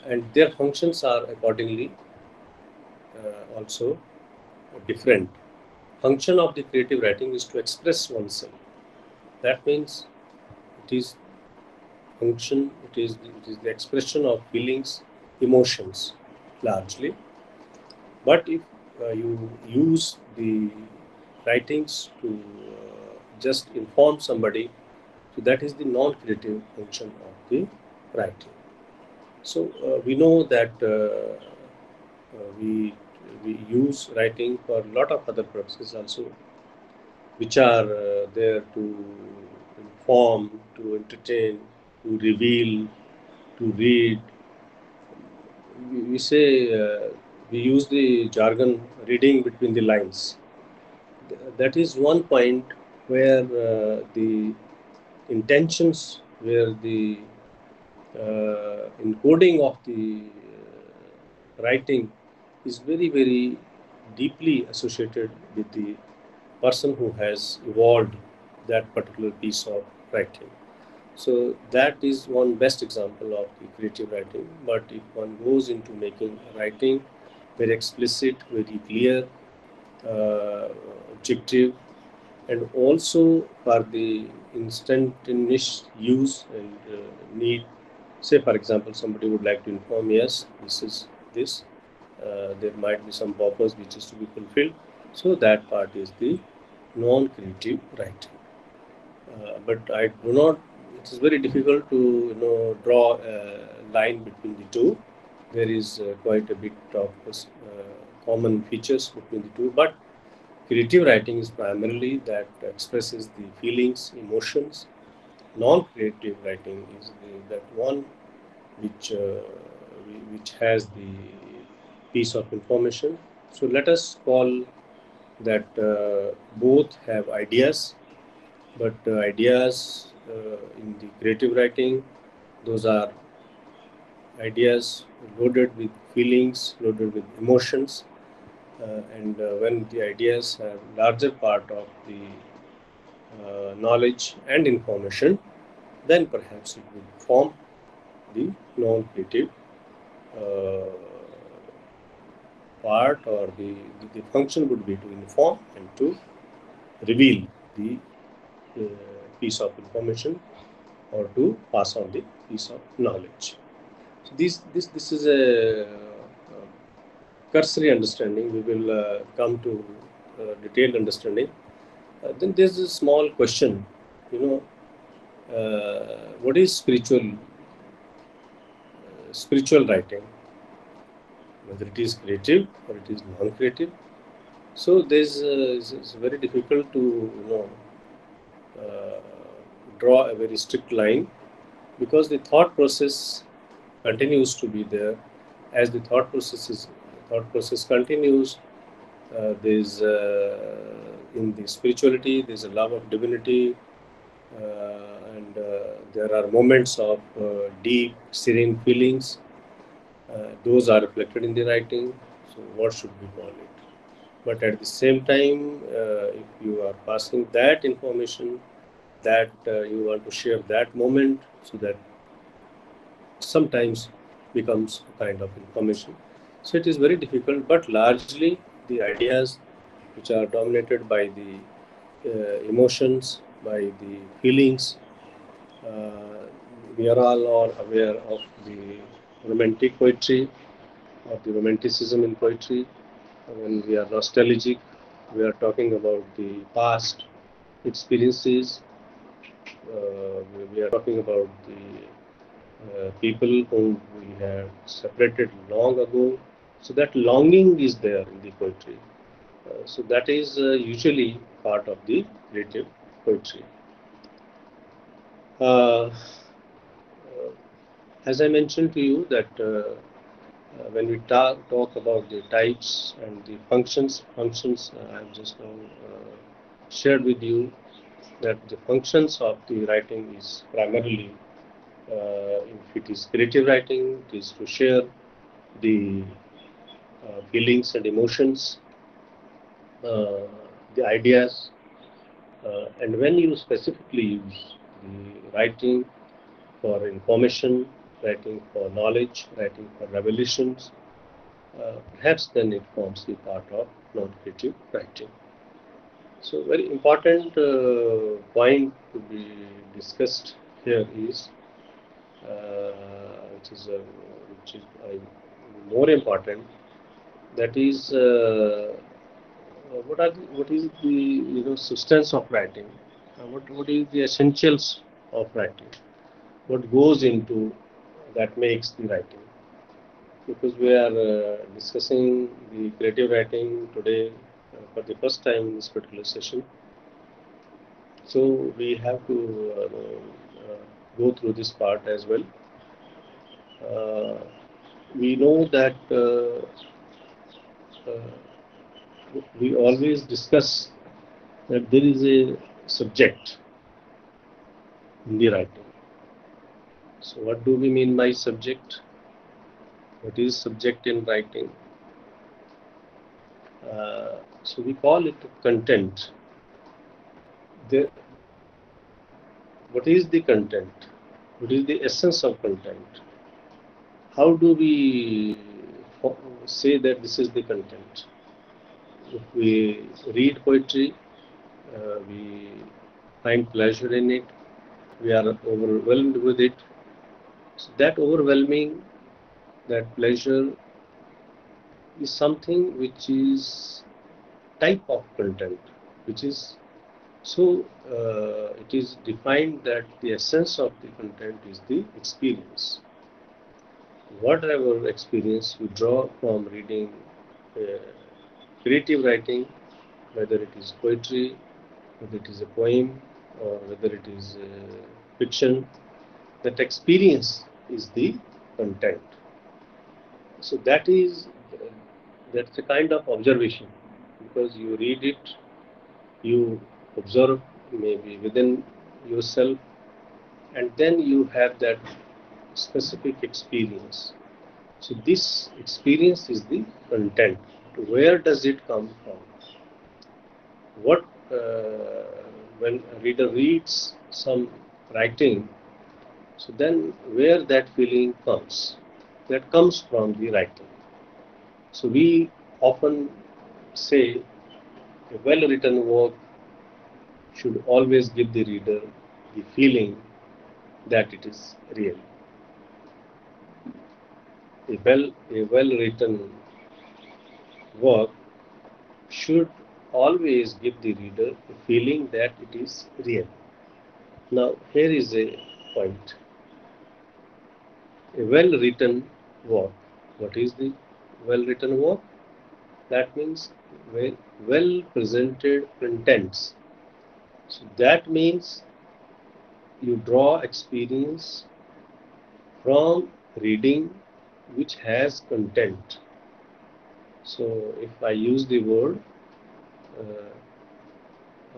C: and their functions are accordingly uh, also different. Function of the creative writing is to express oneself. That means it is function, it is, it is the expression of feelings, emotions largely. But if uh, you use the writings to uh, just inform somebody, so that is the non-creative function of the writing. So uh, we know that uh, uh, we we use writing for a lot of other purposes also, which are uh, there to inform, to entertain, to reveal, to read. We, we say, we use the jargon reading between the lines. That is one point where uh, the intentions, where the uh, encoding of the uh, writing is very, very deeply associated with the person who has evolved that particular piece of writing. So that is one best example of the creative writing. But if one goes into making writing very explicit, very clear, uh, objective, and also for the instantaneous use and uh, need. Say, for example, somebody would like to inform, yes, this is this. Uh, there might be some purpose which is to be fulfilled. So that part is the non-creative writing. Uh, but I do not. It is very difficult to you know draw a line between the two. There is uh, quite a bit of uh, common features between the two, but creative writing is primarily that expresses the feelings, emotions. Non-creative writing is the, that one which uh, which has the piece of information. So let us call that uh, both have ideas, but uh, ideas uh, in the creative writing, those are ideas loaded with feelings, loaded with emotions, uh, and uh, when the ideas have larger part of the uh, knowledge and information, then perhaps it would form the non-creative part or the, the, the, function would be to inform and to reveal the uh, piece of information or to pass on the piece of knowledge. So this this this is a, a cursory understanding. We will uh, come to uh, detailed understanding. Uh, then there's a small question, you know, uh, what is spiritual uh, spiritual writing? whether it is creative or it is non-creative. So there's uh, it's, very difficult to you know uh, draw a very strict line because the thought process continues to be there. As the thought process is thought process continues, uh, there's uh, in the spirituality there's a love of divinity, uh, and uh, there are moments of deep serene feelings those are reflected in the writing. So what should we call it? But at the same time, uh, if you are passing that information, that uh, you want to share that moment, so that sometimes becomes a kind of information. So it is very difficult, but largely the ideas which are dominated by the uh, emotions, by the feelings, uh, we are all aware of the romantic poetry of the romanticism in poetry. When we are nostalgic, we are talking about the past experiences. Uh, we are talking about the uh, people whom we have separated long ago. So that longing is there in the poetry. Uh, so that is uh, usually part of the creative poetry. Uh, as I mentioned to you that uh, uh, when we talk, talk about the types and the functions, functions uh, I've just now shared with you that the functions of the writing is primarily uh, if it is creative writing, it is to share the uh, feelings and emotions, uh, the ideas, and when you specifically use the writing for information writing for knowledge, writing for revelations, uh, perhaps then it forms the part of non-creative writing. So very important uh, point to be discussed here is, uh, which is, uh, which is uh, more important, that is uh, what are the, what is the you know substance of writing? what what is the essentials of writing? What goes into that makes the writing. Because we are uh, discussing the creative writing today uh, for the first time in this particular session. So we have to uh, go through this part as well. Uh, we know that uh, uh, we always discuss that there is a subject in the writing. So what do we mean by subject? What is subject in writing? Uh, so we call it content. The, what is the content? What is the essence of content? How do we say that this is the content? If we read poetry, uh, we find pleasure in it, we are overwhelmed with it. So that overwhelming, that pleasure is something which is type of content, which is so uh, it is defined that the essence of the content is the experience. Whatever experience you draw from reading uh, creative writing, whether it is poetry, whether it is a poem, or whether it is uh, fiction, that experience is the content. So that is that's a kind of observation because you read it, you observe maybe within yourself, and then you have that specific experience. So this experience is the content. Where does it come from? What uh, when a reader reads some writing, so then where that feeling comes? That comes from the writing. So we often say a well-written work should always give the reader the feeling that it is real. A well a well-written work should always give the reader a feeling that it is real. Now here is a point. A well-written work. What is the well written work. That means well, well presented contents. So that means you draw experience from reading which has content. So if I use the word uh,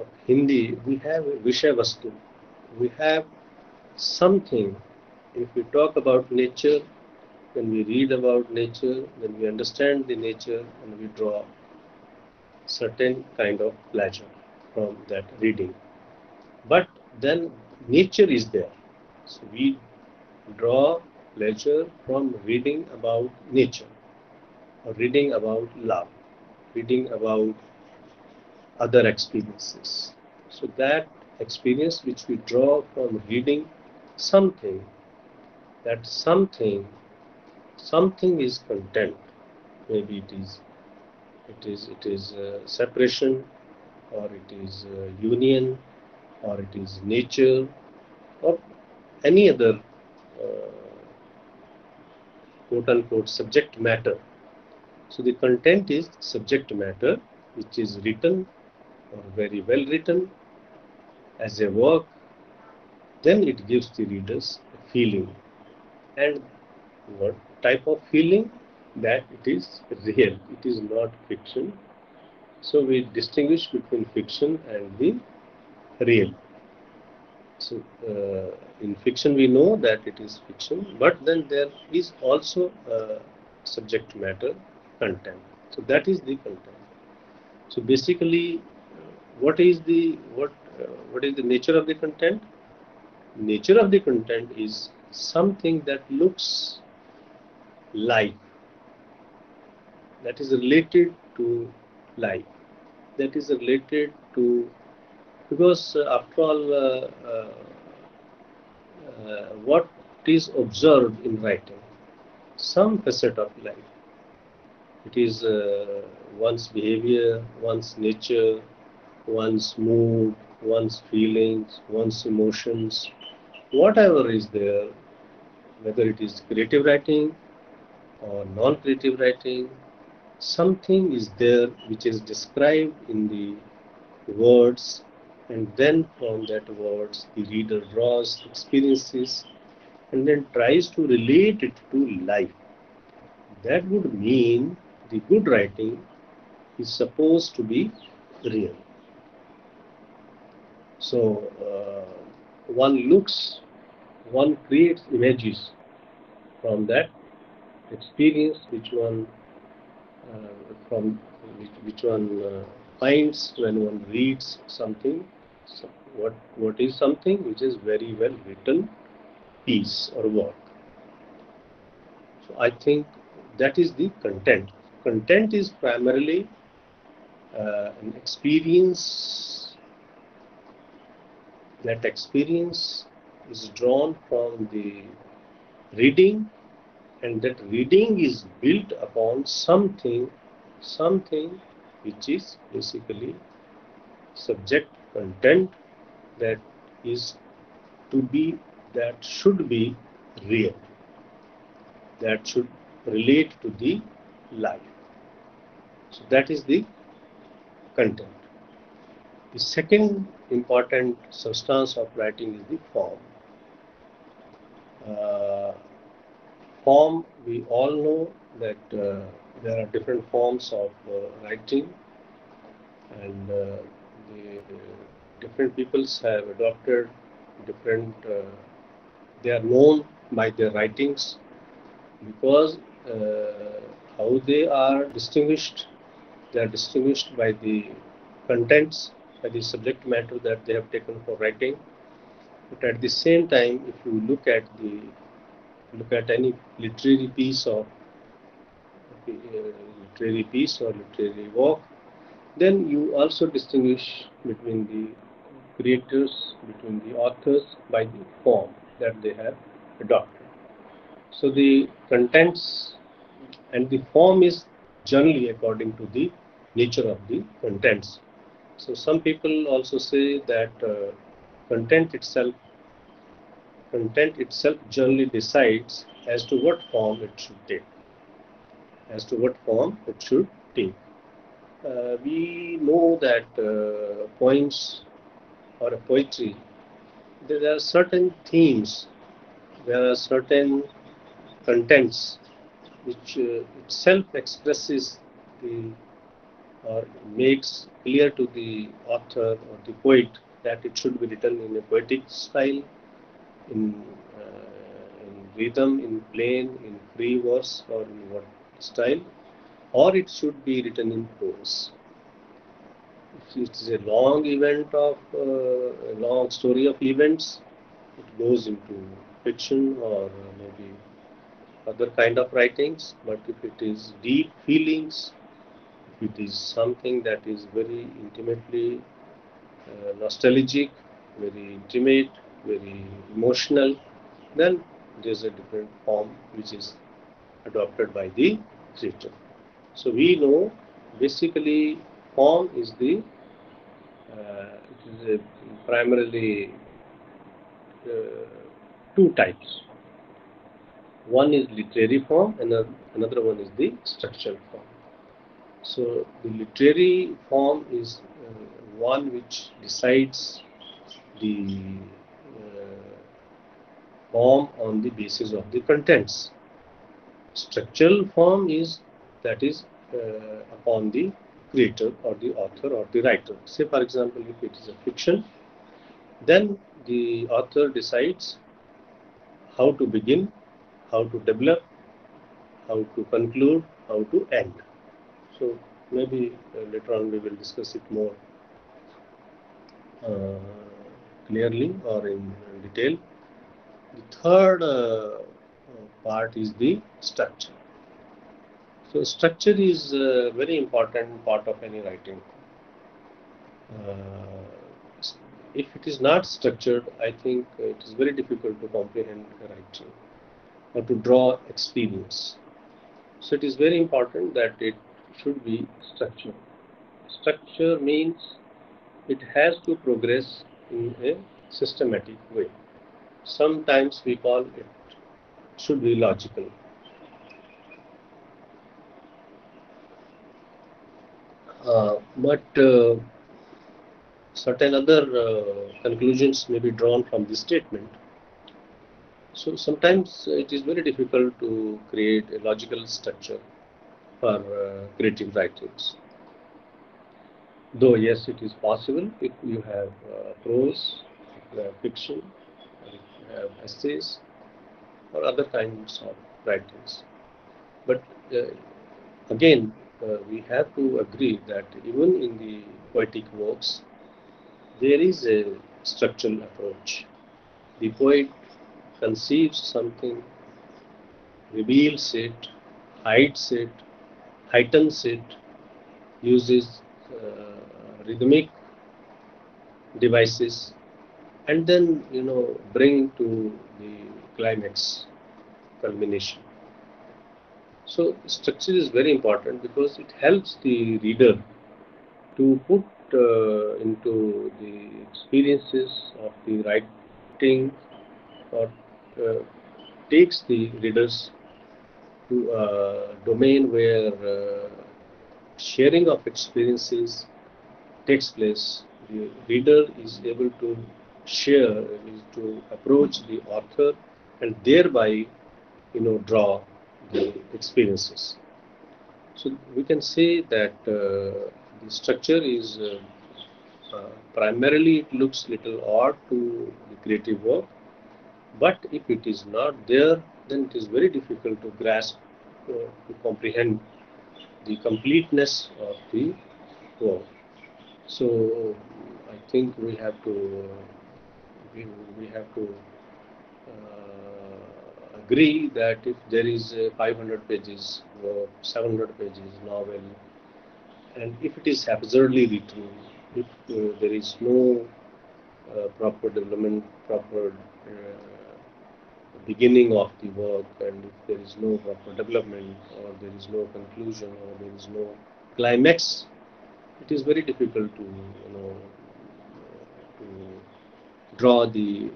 C: of Hindi, we have Vishay Vastu. We have something. If we talk about nature, when we read about nature, when we understand the nature and we draw certain kind of pleasure from that reading. But then nature is there. So we draw pleasure from reading about nature or reading about love, reading about other experiences. So that experience which we draw from reading something, that something something is content maybe it is it is it is uh, separation or it is uh, union or it is nature or any other uh, quote unquote subject matter. So the content is subject matter which is written or very well written as a work then it gives the readers a feeling. And what type of feeling? That it is real, it is not fiction. So we distinguish between fiction and the real. So uh, in fiction we know that it is fiction, but then there is also subject matter content. So that is the content. So basically, what is the what uh, what is the nature of the content? Nature of the content is something that looks like that is related to life that is related to because uh, after all uh, uh, uh, what is observed in writing some facet of life it is uh, one's behavior one's nature one's mood one's feelings one's emotions whatever is there whether it is creative writing or non-creative writing, something is there which is described in the words and then from that words the reader draws experiences and then tries to relate it to life. That would mean the good writing is supposed to be real. So uh, one looks, one creates images from that experience which one from which, which one uh, finds when one reads something. So what what is something which is very well written piece or work. So I think that is the content. Content is primarily uh, an experience. That experience is drawn from the reading, and that reading is built upon something, something which is basically subject content that is to be that should be real, that should relate to the life. So that is the content. The second important substance of writing is the form. Uh, form, we all know that uh, there are different forms of uh, writing, and uh, the, different peoples have adopted different uh, they are known by their writings because how they are distinguished they are distinguished by the contents by the subject matter that they have taken for writing. But at the same time if you look at the look at any literary piece or uh, literary piece or literary work then you also distinguish between the creators between the authors by the form that they have adopted. So the contents and the form is generally according to the nature of the contents. So some people also say that uh, content itself content itself generally decides as to what form it should take. As to what form it should take. Uh, we know that uh, poems or poetry there are certain themes, there are certain contents which uh, itself expresses the or makes clear to the author or the poet that it should be written in a poetic style, in, uh, in rhythm, in plain, in free verse, or in what style, or it should be written in prose If it is a long event of uh, a long story of events. It goes into fiction or maybe other kind of writings. But if it is deep feelings, if it is something that is very intimately uh, nostalgic, very intimate, very emotional, then there's a different form which is adopted by the creator. So we know basically form is the uh, primarily uh, two types. One is literary form and another one is the structural form. So the literary form is uh, one which decides the form on the basis of the contents. Structural form is that is uh, upon the creator or the author or the writer. Say, for example, if it is a fiction, then the author decides how to begin, how to develop, how to conclude, how to end. So, maybe uh, later on we will discuss it more uh, clearly or in detail. The third uh, part is the structure. So structure is a very important part of any writing. Uh, if it is not structured, I think it is very difficult to comprehend the writing or to draw experience. So it is very important that it should be structured. Structure means it has to progress in a systematic way. Sometimes we call it should be logical. Uh, but uh, certain other uh, conclusions may be drawn from this statement. So sometimes it is very difficult to create a logical structure for uh, creative writings. Though yes, it is possible if you have uh, prose, you have fiction, essays, or other kinds of writings. But uh, again, uh, we have to agree that even in the poetic works, there is a structural approach. The poet conceives something, reveals it, hides it, heightens it, uses uh, rhythmic devices, and then you know bring to the climax culmination. So structure is very important because it helps the reader to put uh, into the experiences of the writing or uh, takes the readers to a domain where uh, sharing of experiences takes place. The reader is able to share, is to approach the author and thereby, you know, draw the experiences. So we can say that uh, the structure is uh, uh, primarily it looks little odd to the creative work, but if it is not there, then it is very difficult to grasp, uh, to comprehend the completeness of the work. So I think we have to we, we have to uh, agree that if there is 500 pages or 700 pages novel, and if it is absurdly written, if uh, there is no uh, proper development, proper uh, beginning of the work, and if there is no proper development, or there is no conclusion, or there is no climax, it is very difficult to you know to draw the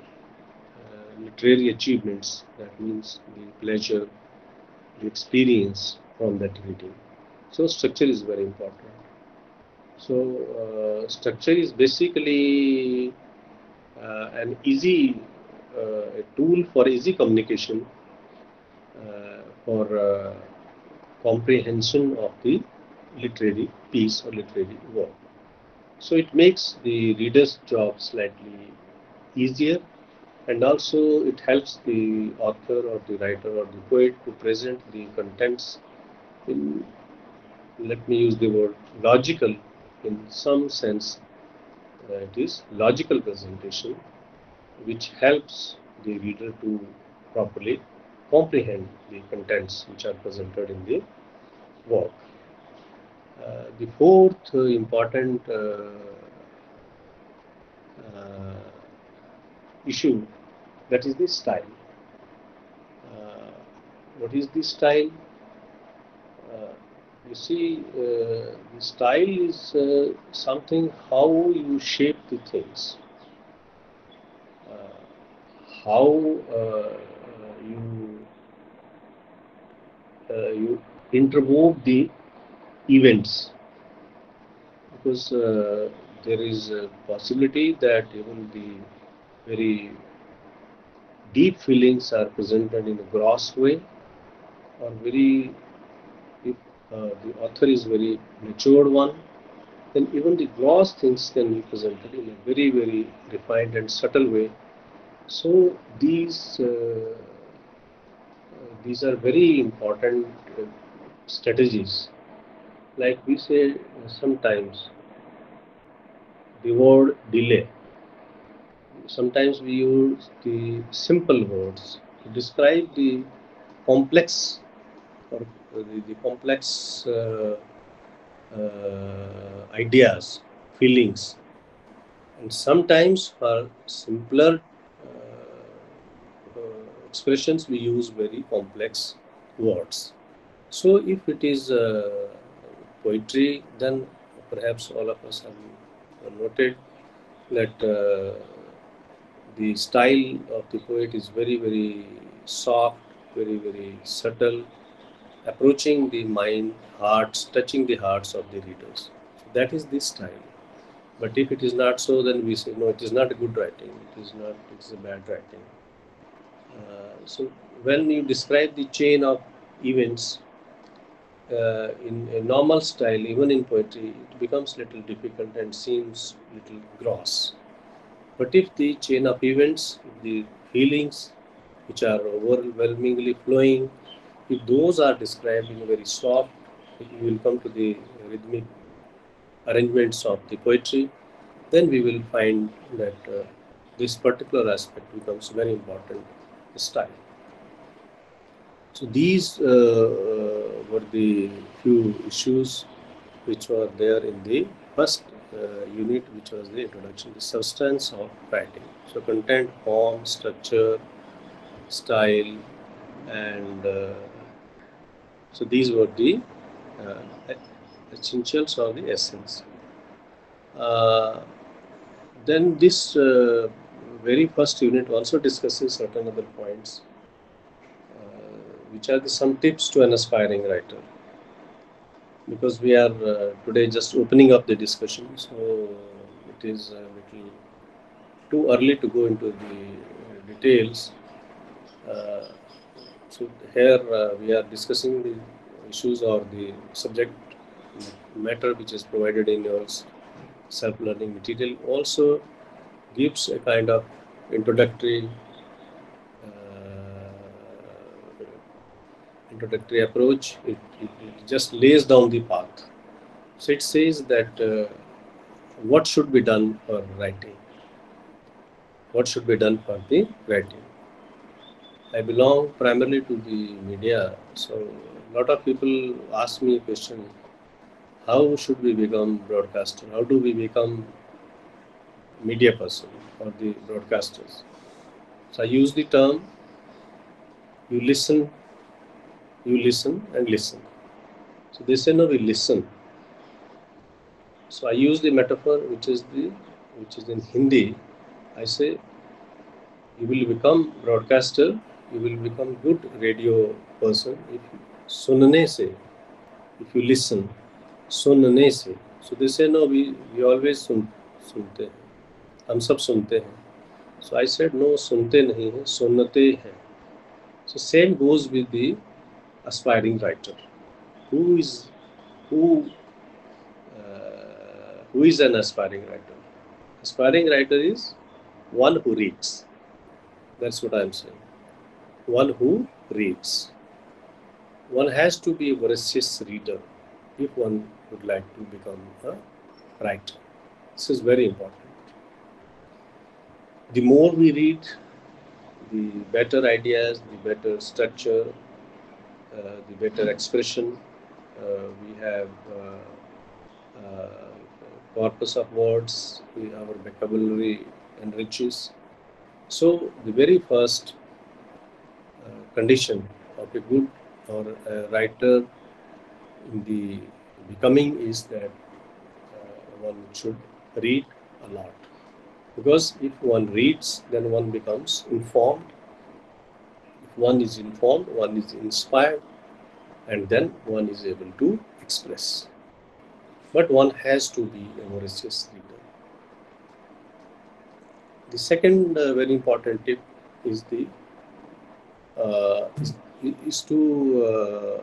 C: uh, literary achievements. That means the pleasure, the experience from that reading. So structure is very important. So uh, structure is basically uh, an easy uh, a tool for easy communication uh, for uh, comprehension of the literary piece or literary work. So it makes the reader's job slightly easier and also it helps the author or the writer or the poet to present the contents in let me use the word logical in some sense uh, it is logical presentation which helps the reader to properly comprehend the contents which are presented in the work. Uh, the fourth important uh, uh issue that is the style. Uh, what is the style? Uh, you see, the style is something how you shape the things how uh, you uh, you interwove the events because uh, there is a possibility that even the very deep feelings are presented in a gross way or very if uh, the author is very matured one then even the gross things can be presented in a very very refined and subtle way so these uh, these are very important uh, strategies. Like we say sometimes the word delay. Sometimes we use the simple words to describe the complex or the, the complex uh, uh, ideas, feelings, and sometimes for simpler expressions we use very complex words. So if it is uh, poetry, then perhaps all of us have noted that uh, the style of the poet is very, very soft, very, very subtle, approaching the mind, hearts, touching the hearts of the readers. That is the style. But if it is not so, then we say no, it is not a good writing. It is not. It is a bad writing. Uh, so when you describe the chain of events uh, in a normal style, even in poetry, it becomes little difficult and seems little gross. But if the chain of events, the feelings which are overwhelmingly flowing, if those are described in very soft, you will come to the rhythmic arrangements of the poetry, then we will find that uh, this particular aspect becomes very important style. So these uh, uh, were the few issues which were there in the first uh, unit, which was the introduction, the substance of writing. So content, form, structure, style, and uh, so these were the uh, essentials or the essence. Uh, then this uh, very first unit also discusses certain other points, which are the, some tips to an aspiring writer. Because we are uh, today just opening up the discussion, so it is a little too early to go into the details. Uh, so here we are discussing the issues or the subject matter which is provided in your self-learning material also gives a kind of introductory introductory approach. It, it, it, just lays down the path. So it says that uh, what should be done for writing. What should be done for the writing. I belong primarily to the media, so a lot of people ask me a question how should we become broadcaster? How do we become media person or the broadcasters? So I use the term you listen, you listen and listen. So they say no, we listen. So I use the metaphor which is the which is in Hindi. I say you will become broadcaster, you will become good radio person if sunne se, if you listen सुनने से so this से no we we always सुन सुनते हैं हम सब सुनते हैं सो I said no सुनते नहीं हैं सुनते हैं so same goes with the aspiring writer who is who uh, who is an aspiring writer aspiring writer is one who reads that's what i'm saying one who reads one has to be a voracious reader if one would like to become a writer. This is very important. The more we read, the better ideas, the better structure, the better expression. Uh, we have uh, uh corpus of words, we, our vocabulary enriches. So the very first uh, condition of a good or a writer in the becoming is that uh, one should read a lot. Because if one reads, then one becomes informed. One is informed, one is inspired, and then one is able to express. But one has to be a voracious reader. The second uh, very important tip is the uh, is, is to uh,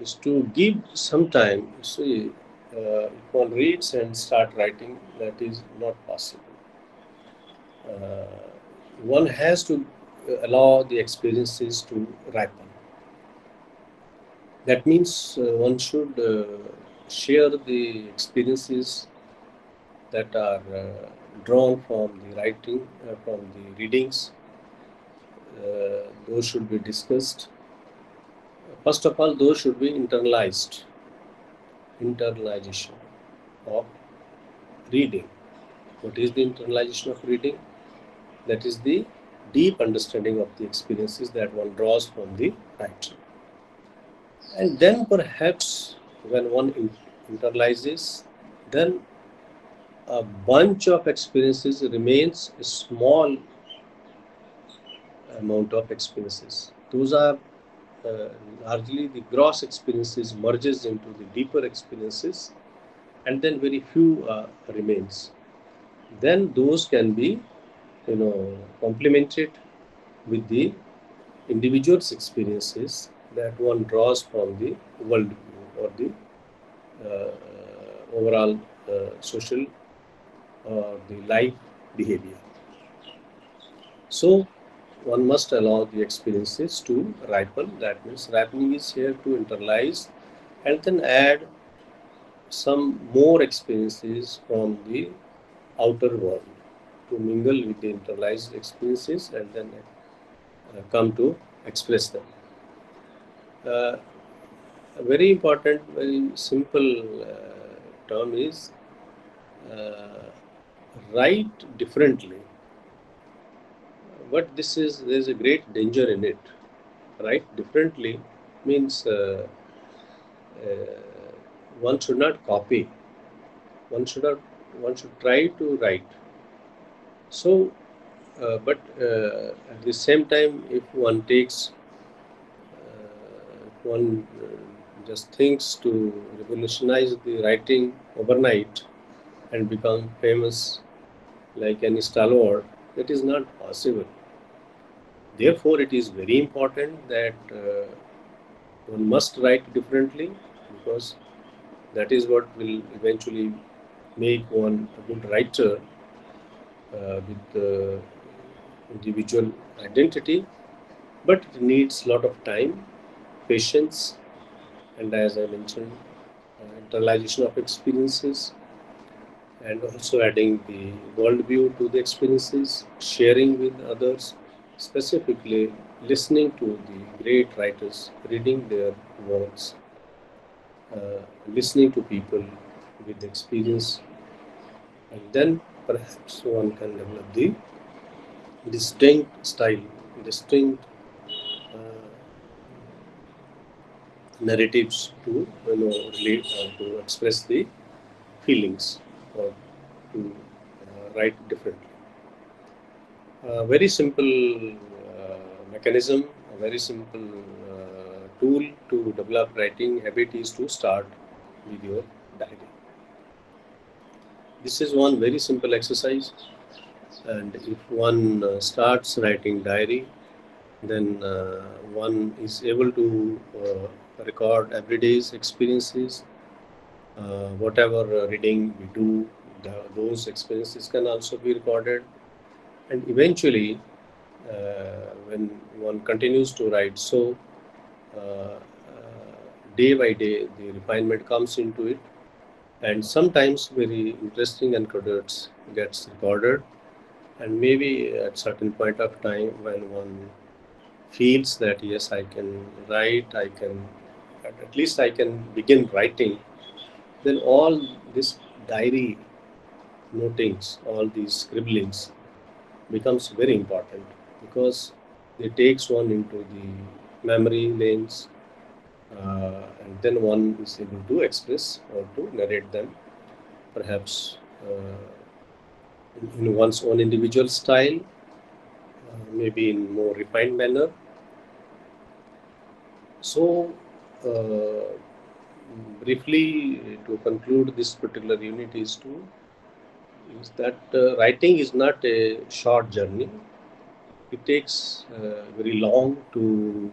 C: is to give some time. See, uh, if one reads and start writing, that is not possible. Uh, one has to allow the experiences to ripen. That means uh, one should uh, share the experiences that are uh, drawn from the writing, uh, from the readings. those should be discussed First of all, those should be internalized. Internalization of reading. What is the internalization of reading? That is the deep understanding of the experiences that one draws from the writing. And then perhaps when one internalizes, then a bunch of experiences remains a small amount of experiences. Those are uh, largely the gross experiences merges into the deeper experiences and then very few uh, remains. Then those can be, you know, complemented with the individual's experiences that one draws from the world or the uh, overall uh, social or the life behavior. So one must allow the experiences to ripen. That means ripening is here to internalize and then add some more experiences from the outer world to mingle with the internalized experiences and then uh, come to express them. Uh, a very important, very simple uh, term is uh, write differently. But this is there's a great danger in it. Write differently means uh, uh, one should not copy. One should not one should try to write so uh, but uh, at the same time if one takes uh, one uh, just thinks to revolutionize the writing overnight and become famous like any stalwart that is not possible. Therefore, it is very important that uh, one must write differently because that is what will eventually make one a good writer with the individual identity. But it needs a lot of time, patience, and as I mentioned, uh, internalization of experiences, and also adding the worldview to the experiences, sharing with others specifically listening to the great writers, reading their works, uh, listening to people with experience, and then perhaps one can develop the distinct style, distinct uh, narratives to you know relate uh, to express the feelings or to uh, write differently a very simple uh, mechanism, a very simple uh, tool to develop writing habit is to start with your diary. This is one very simple exercise. And if one uh, starts writing diary then uh, one is able to uh, record everyday's experiences uh, whatever reading we do the, those experiences can also be recorded. And eventually uh, when one continues to write so uh, uh, day by day the refinement comes into it and sometimes very interesting anecdotes gets recorded and maybe at certain point of time when one feels that yes i can write i can at least i can begin writing then all this diary notings all these scribblings becomes very important because it takes one into the memory lanes uh, and then one is able to express or to narrate them perhaps uh, in, in, one's own individual style uh, maybe in more refined manner so uh, briefly to conclude this particular unit is to is that uh, writing is not a short journey. It takes uh, very long to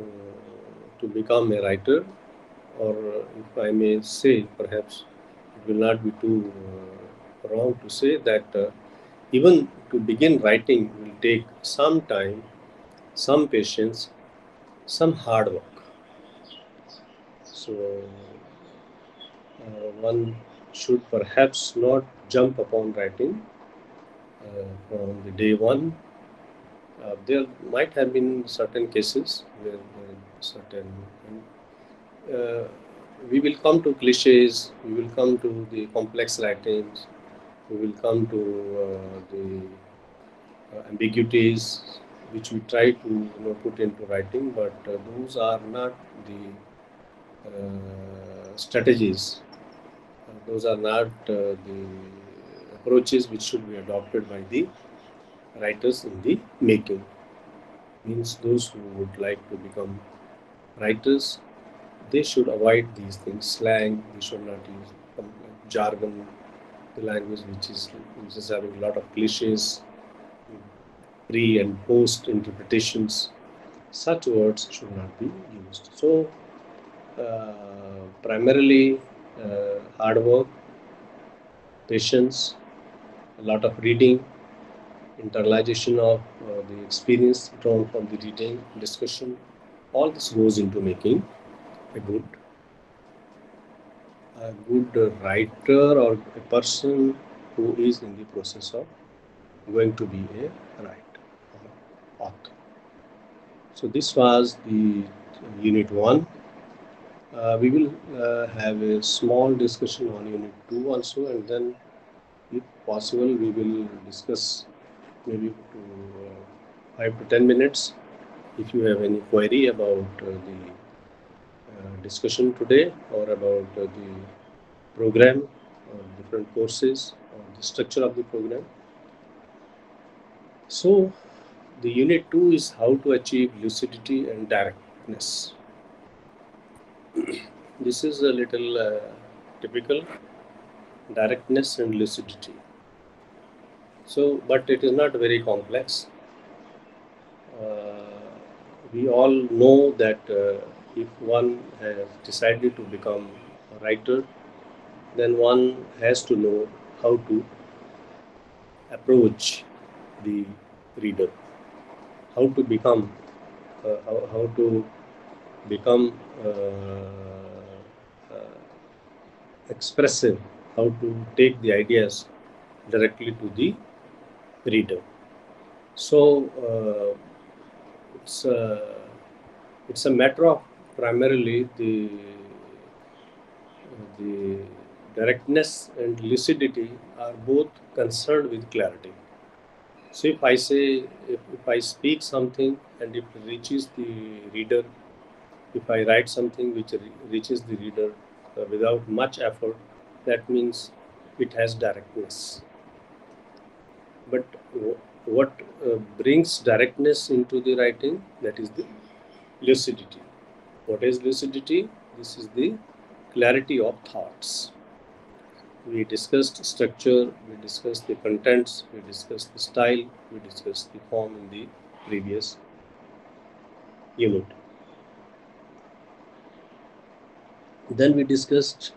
C: uh, to become a writer, or if I may say, perhaps it will not be too uh, wrong to say that uh, even to begin writing will take some time, some patience, some hard work. So uh, one should perhaps not jump upon writing uh, from the day one. Uh, there might have been certain cases where, certain uh, we will come to cliches, we will come to the complex writings, we will come to uh, the uh, ambiguities which we try to you know, put into writing, but uh, those are not the strategies. Those are not uh, the approaches which should be adopted by the writers in the making. Means those who would like to become writers, they should avoid these things, slang, they should not use um, jargon, the language which is which is having a lot of cliches, pre and post interpretations. Such words should not be used. So, uh, primarily uh, hard work, patience, a lot of reading, internalization of uh, the experience drawn from the reading, discussion, all this goes into making a good a good writer or a person who is in the process of going to be a writer or author. So this was the unit one. Uh, we will uh, have a small discussion on unit two also, and then, if possible, we will discuss maybe uh, five to ten minutes. If you have any query about uh, the uh, discussion today or about uh, the program or different courses or the structure of the program. So, the unit 2 is how to achieve lucidity and directness. this is a little uh, typical directness and lucidity. So, but it is not very complex. Uh, we all know that uh, if one has decided to become a writer, then one has to know how to approach the reader, how to become, uh, how, how to become uh, uh, expressive, how to take the ideas directly to the reader. So uh, it's a, it's a matter of primarily the the directness and lucidity are both concerned with clarity. So if I say, if, if I speak something and it reaches the reader, if I write something which re- reaches the reader uh, without much effort, that means it has directness. But what uh, brings directness into the writing? That is the lucidity. What is lucidity? This is the clarity of thoughts. We discussed structure, we discussed the contents, we discussed the style, we discussed the form in the previous unit. Then we discussed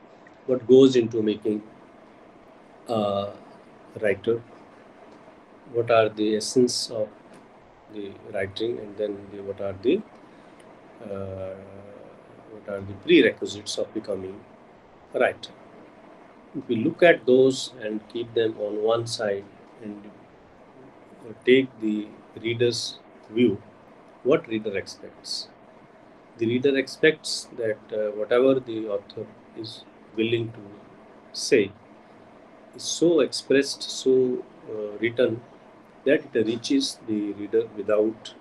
C: what goes into making a writer, what are the essence of the writing, and then the, what are the uh, what are the prerequisites of becoming a writer. If we look at those and keep them on one side and take the reader's view, what reader expects? The reader expects that uh, whatever the author is willing to say is so expressed, so uh, written that it reaches the reader without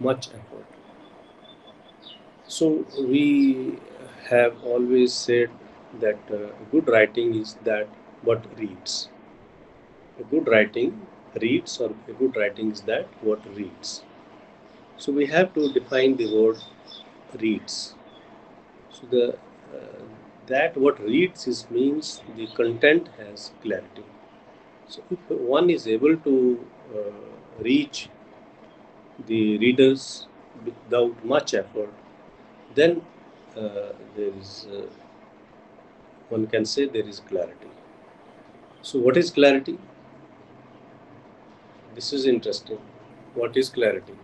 C: much effort. So we have always said that uh, good writing is that what reads. A good writing reads, or a good writing is that what reads. So we have to define the word reads. So the uh, that what reads is means the content has clarity. So if one is able to reach the readers without much effort, then uh, there is uh, one can say there is clarity. So what is clarity? This is interesting. What is clarity?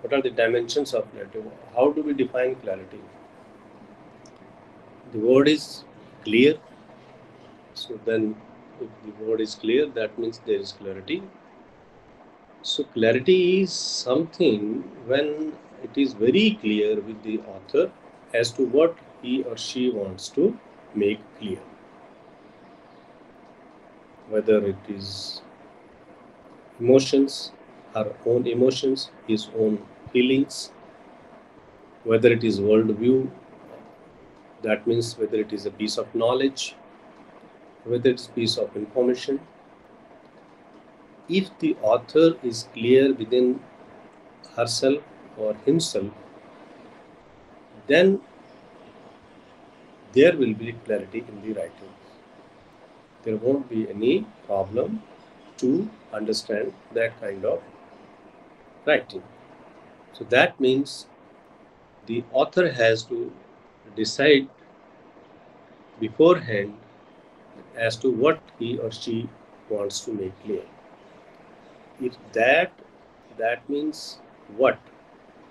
C: What are the dimensions of clarity? How do we define clarity? The word is clear. So then if the word is clear, that means there is clarity. So clarity is something when it is very clear with the author as to what he or she wants to make clear. Whether it is emotions, our own emotions, his own feelings, whether it is worldview, that means whether it is a piece of knowledge, whether it's piece of information. If the author is clear within herself or himself, then there will be clarity in the writing. there won't be any problem to understand that kind of writing. So that means the author has to decide beforehand as to what he or she wants to make clear. If that, that means what?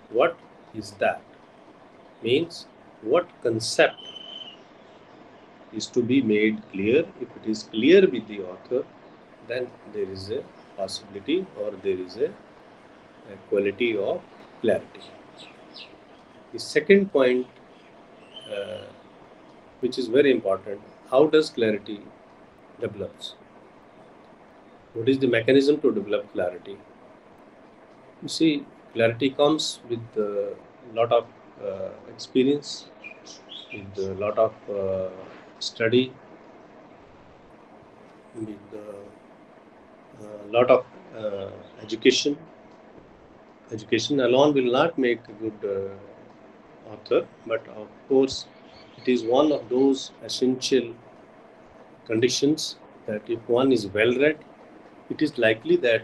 C: What is that? Means what concept is to be made clear. If it is clear with the author, then there is a possibility or there is a, a quality of clarity. The second point, uh, which is very important, how does clarity develops? What is the mechanism to develop clarity? You see, clarity comes with a lot of uh, experience, with a lot of uh, study, with a lot of uh, education. Education alone will not make a good uh, author, but of course, it is one of those essential conditions that if one is well read, it is likely that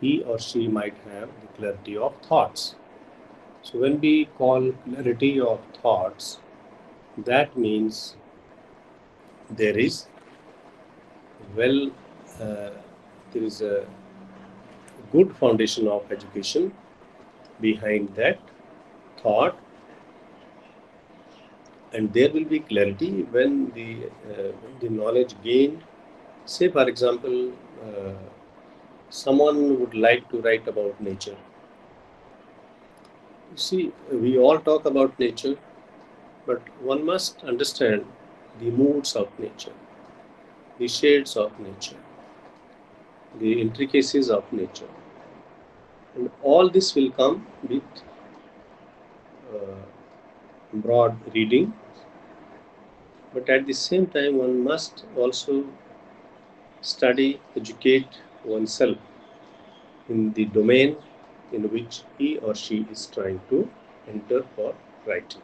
C: he or she might have the clarity of thoughts. So, when we call clarity of thoughts, that means there is well, uh, there is a good foundation of education behind that thought and there will be clarity when the, uh, the knowledge gained say for example uh, someone would like to write about nature you see we all talk about nature but one must understand the moods of nature, the shades of nature, the intricacies of nature. And all this will come with uh, broad reading, but at the same time, one must also study, educate oneself in the domain in which he or she is trying to enter for writing.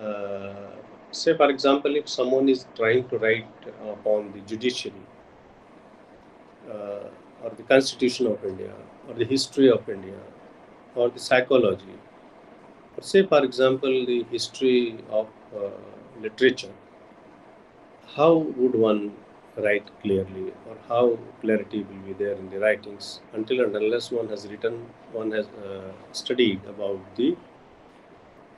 C: Uh, say for example if someone is trying to write upon the judiciary uh, or the constitution of india or the history of india or the psychology or say for example the history of uh, literature how would one write clearly or how clarity will be there in the writings until and unless one has written one has uh, studied about the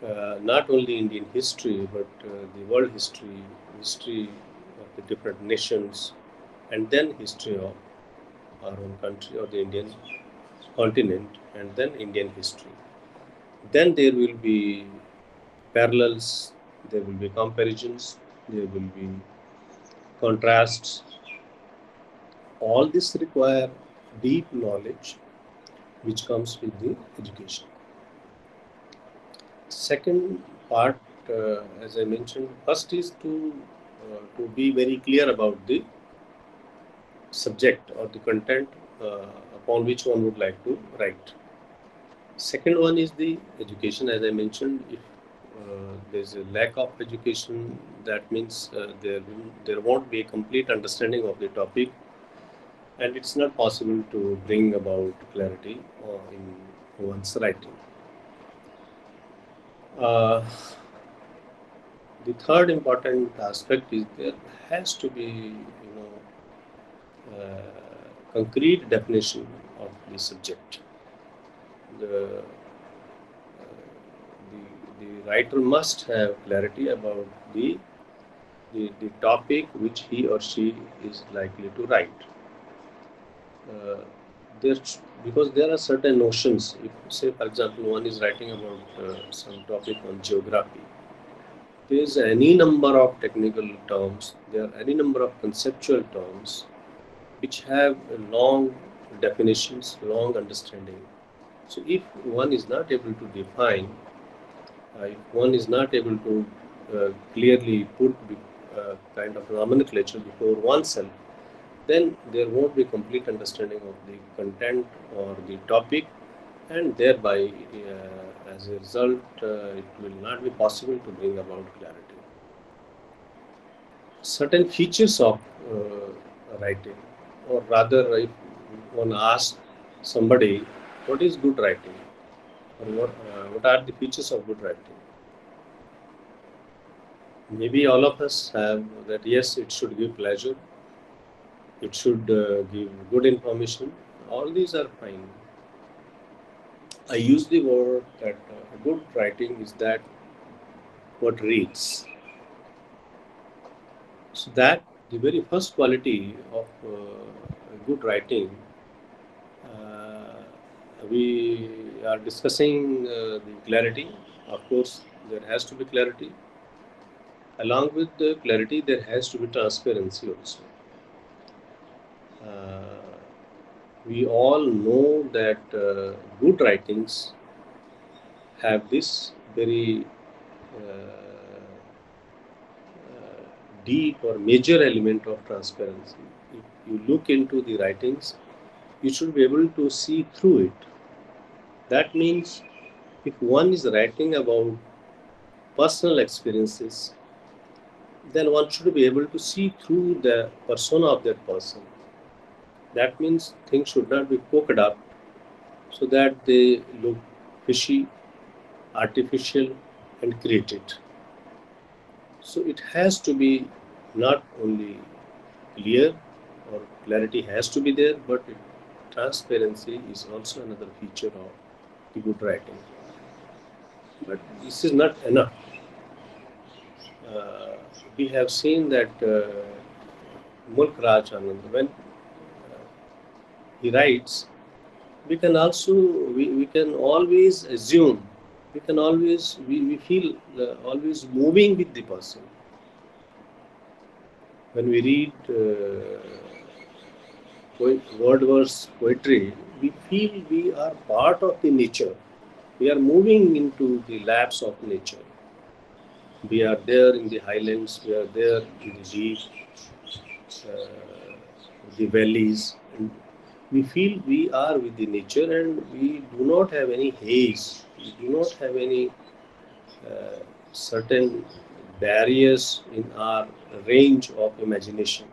C: uh, not only Indian history, but uh, the world history, history of the different nations, and then history of our own country or the Indian continent, and then Indian history. Then there will be parallels, there will be comparisons, there will be contrasts. All this require deep knowledge which comes with the education. Second part, uh, as I mentioned, first is to uh, to be very clear about the subject or the content uh, upon which one would like to write. Second one is the education, as I mentioned. If there's a lack of education, that means uh, there there won't be a complete understanding of the topic, and it's not possible to bring about clarity uh, in one's writing. Uh, the third important aspect is there has to be, you know, uh, concrete definition of the subject. Uh, the writer must have clarity about the, the, the topic which he or she is likely to write. Uh, there because there are certain notions if say for example one is writing about uh, some topic on geography there is any number of technical terms there are any number of conceptual terms which have long definitions long understanding so if one is not able to define if one is not able to uh, clearly put uh, kind of nomenclature before oneself then there won't be complete understanding of the content or the topic and thereby uh, as a result it will not be possible to bring about clarity certain features of writing, or rather, if one asks somebody, what is good writing? Or what, uh, what are the features of good writing? Maybe all of us have that yes, it should give pleasure, it should uh, give good information. All these are fine. I use the word that uh, good writing is that what reads. So that the very first quality of uh, good writing, uh, we are discussing uh, the clarity. Of course, there has to be clarity. Along with the clarity, there has to be transparency also. Uh, we all know that uh, good writings have this very uh, uh, deep or major element of transparency. If you look into the writings, you should be able to see through it. That means if one is writing about personal experiences, then one should be able to see through the persona of that person. That means things should not be poked up so that they look fishy, artificial, and created. So it has to be not only clear or clarity has to be there, but transparency is also another feature of good writing. But this is not enough. Uh, we have seen that uh, Mulk Raj Anand, when uh, he writes, we can also, we, we can always assume we can always we, we feel uh, always moving with the person when we read uh, Wordsworth poetry we feel we are part of the nature. We are moving into the laps of nature. We are there in the highlands we are there in the deep uh, the valleys. And we feel we are with the nature and we do not have any haze. We do not have any uh, certain barriers in our range of imagination.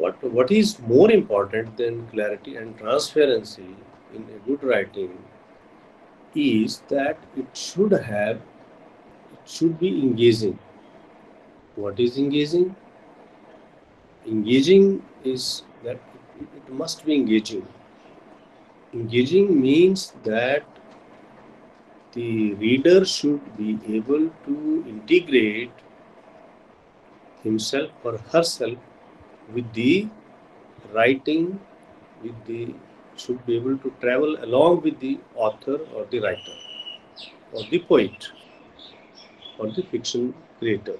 C: What, what is more important than clarity and transparency in a good writing is that it should have, it should be engaging. What is engaging? Engaging is that it, it must be engaging engaging means that the reader should be able to integrate himself or herself with the writing with the should be able to travel along with the author or the writer or the poet or the fiction creator.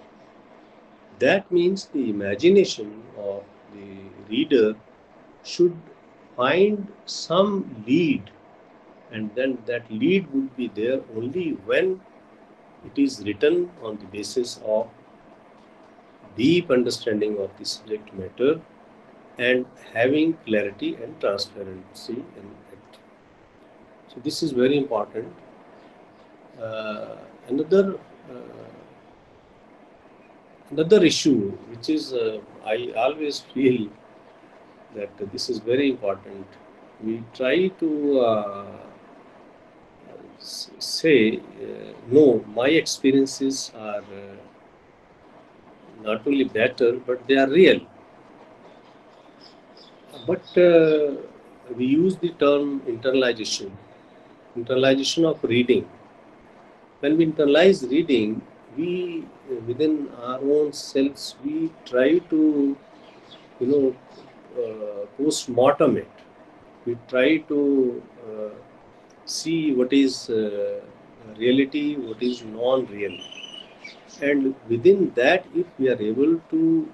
C: That means the imagination of the reader should find some lead and then that lead would be there only when it is written on the basis of deep understanding of the subject matter and having clarity and transparency in it. So this is very important. Uh, another uh, another issue which is uh, I always feel that this is very important. We try to uh, say, uh, no, my experiences not only better, but they are real. But uh, we use the term internalization, internalization of reading. When we internalize reading, we within our own selves we try to you know uh, post-mortem it. We try to uh, see what is uh, reality, what is non-real. And within that, if we are able to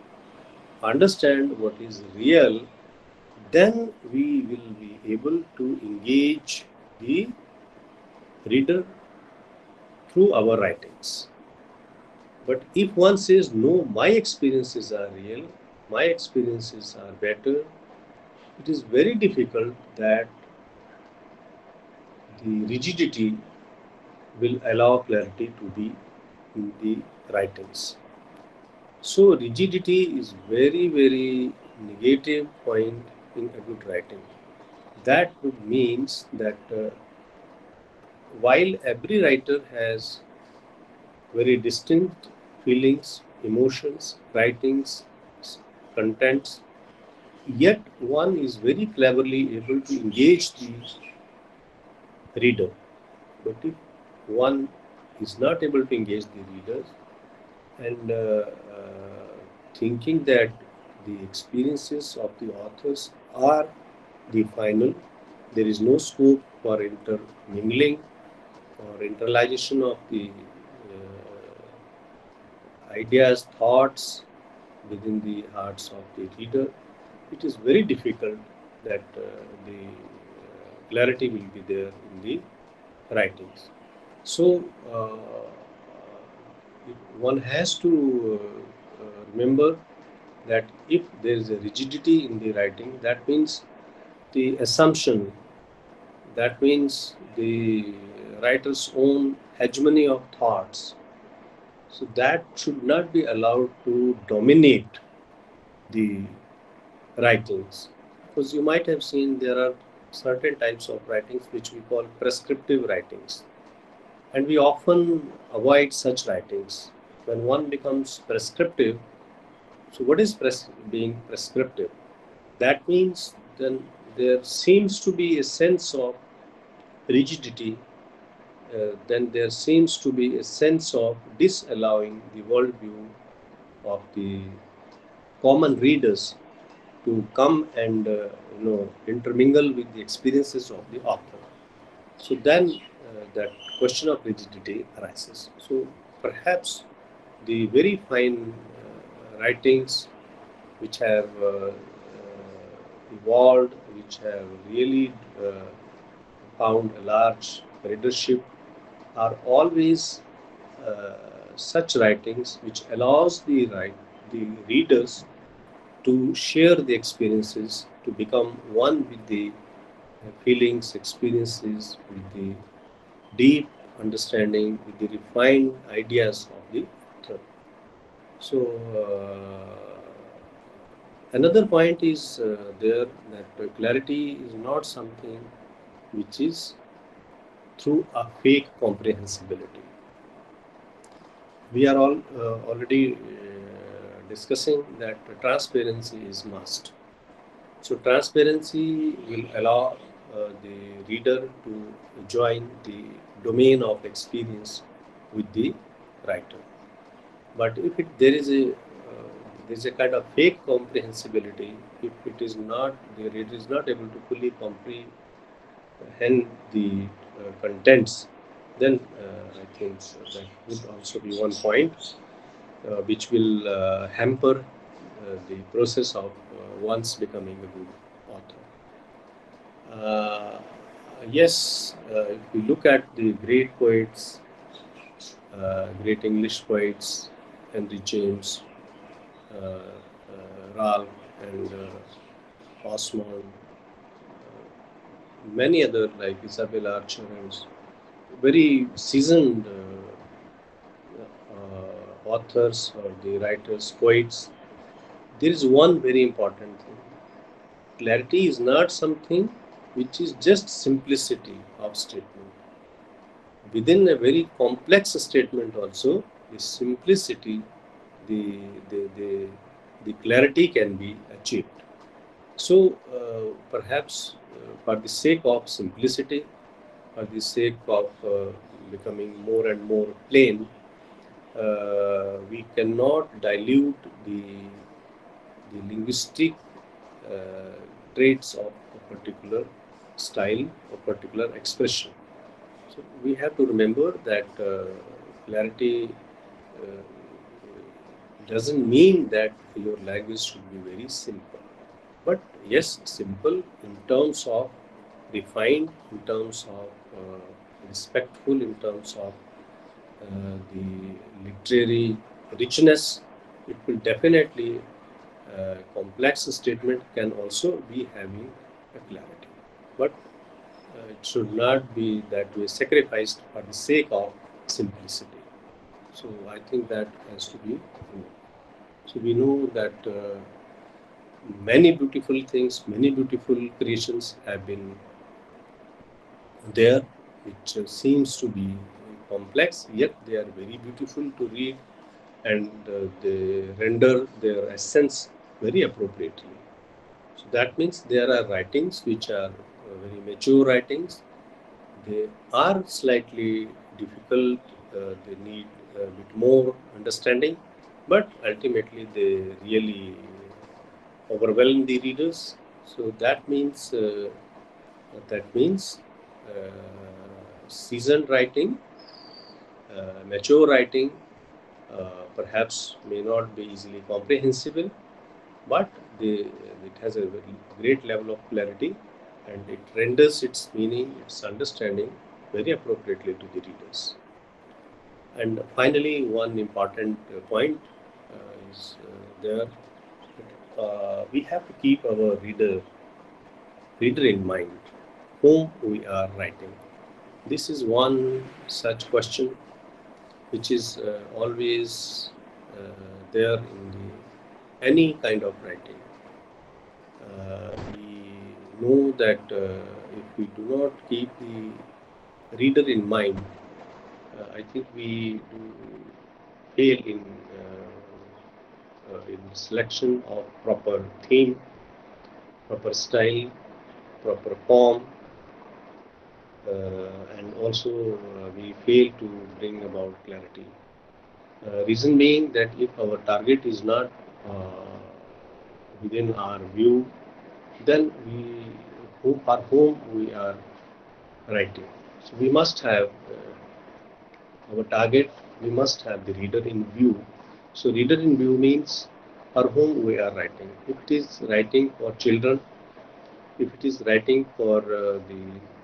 C: understand what is real, then we will be able to engage the reader through our writings. But if one says, no, my experiences are real, my experiences are better, it is very difficult that the rigidity will allow clarity to be in the writings. So rigidity is very, very negative point in a good writing. That means that uh, while every writer has very distinct feelings, emotions, writings, contents, yet one is very cleverly able to engage the reader. But if one is not able to engage the readers and uh, uh, thinking that the experiences of the authors are the final, there is no scope for intermingling or internalization of the uh, ideas, thoughts within the hearts of the reader, it is very difficult that uh, the uh, clarity will be there in the writings. So, uh, one has to uh, uh, remember that if there is a rigidity in the writing, that means the assumption, that means the writer's own hegemony of thoughts. So that should not be allowed to dominate the writings. Because you might have seen there are certain types of writings which we call prescriptive writings. And we often avoid such writings. When one becomes prescriptive, so what is pres- being prescriptive? That means then there seems to be a sense of rigidity uh, then there seems to be a sense of disallowing the worldview of the common readers to come and uh, you know intermingle with the experiences of the author. So then uh, that question of rigidity arises. So perhaps the very fine uh, writings which have uh, uh, evolved, which have really found a large readership are always uh, such writings which allows the right the readers to share the experiences to become one with the feelings experiences with the deep understanding with the refined ideas of the author so uh, another point is uh, there that clarity is not something which is through a fake comprehensibility. We are all uh, already uh, discussing that transparency is must. So transparency will allow the reader to join the domain of experience with the writer. But if it, there is a uh, there is a kind of fake comprehensibility, if it is not the reader is not able to fully comprehend the uh, contents, then uh, I think that would also be one point uh, which will hamper the process of once becoming a good author. yes, uh, if we look at the great poets, uh, great English poets, Henry James, uh, Ralph, and Osmond, many other like Isabel Archer and very seasoned uh, uh, authors or the writers, poets, there is one very important thing. Clarity is not something which is just simplicity of statement. Within a very complex statement also, the simplicity, the, the, the, the clarity can be achieved. So uh, perhaps for the sake of simplicity, for the sake of uh, becoming more and more plain, uh, we cannot dilute the, the linguistic uh, traits of a particular style or particular expression. So we have to remember that uh, clarity uh, doesn't mean that your language should be very simple but yes, simple in terms of refined, in terms of uh, respectful, in terms of uh, the literary richness. It will definitely uh, complex statement can also be having a clarity, but uh, it should not be that way sacrificed for the sake of simplicity. So I think that has to be. So we know that uh, many beautiful things, many beautiful creations have been there, which uh, seems to be complex, yet they are very beautiful to read and uh, they render their essence very appropriately. So that means there are writings which are very mature writings. They are slightly difficult, uh, they need a bit more understanding, but ultimately they really overwhelm the readers. So that means uh, that means uh, seasoned writing, mature writing, uh, perhaps may not be easily comprehensible, but it has a very great level of clarity and it renders its meaning, its understanding very appropriately to the readers. And finally, one important point uh, is uh, there. Uh, we have to keep our reader reader in mind whom we are writing. This is one such question which is uh, always uh, there in the, any kind of writing. Uh, know that uh, if we do not keep the reader in mind, I think we do fail in uh, in selection of proper theme, proper style, proper form, uh, and also uh, we fail to bring about clarity. Uh, reason being that if our target is not within our view, then we who, for whom we are writing. So we must have our target, we must have the reader in view. So reader in view means for whom we are writing. If it is writing for children, if it is writing for uh, the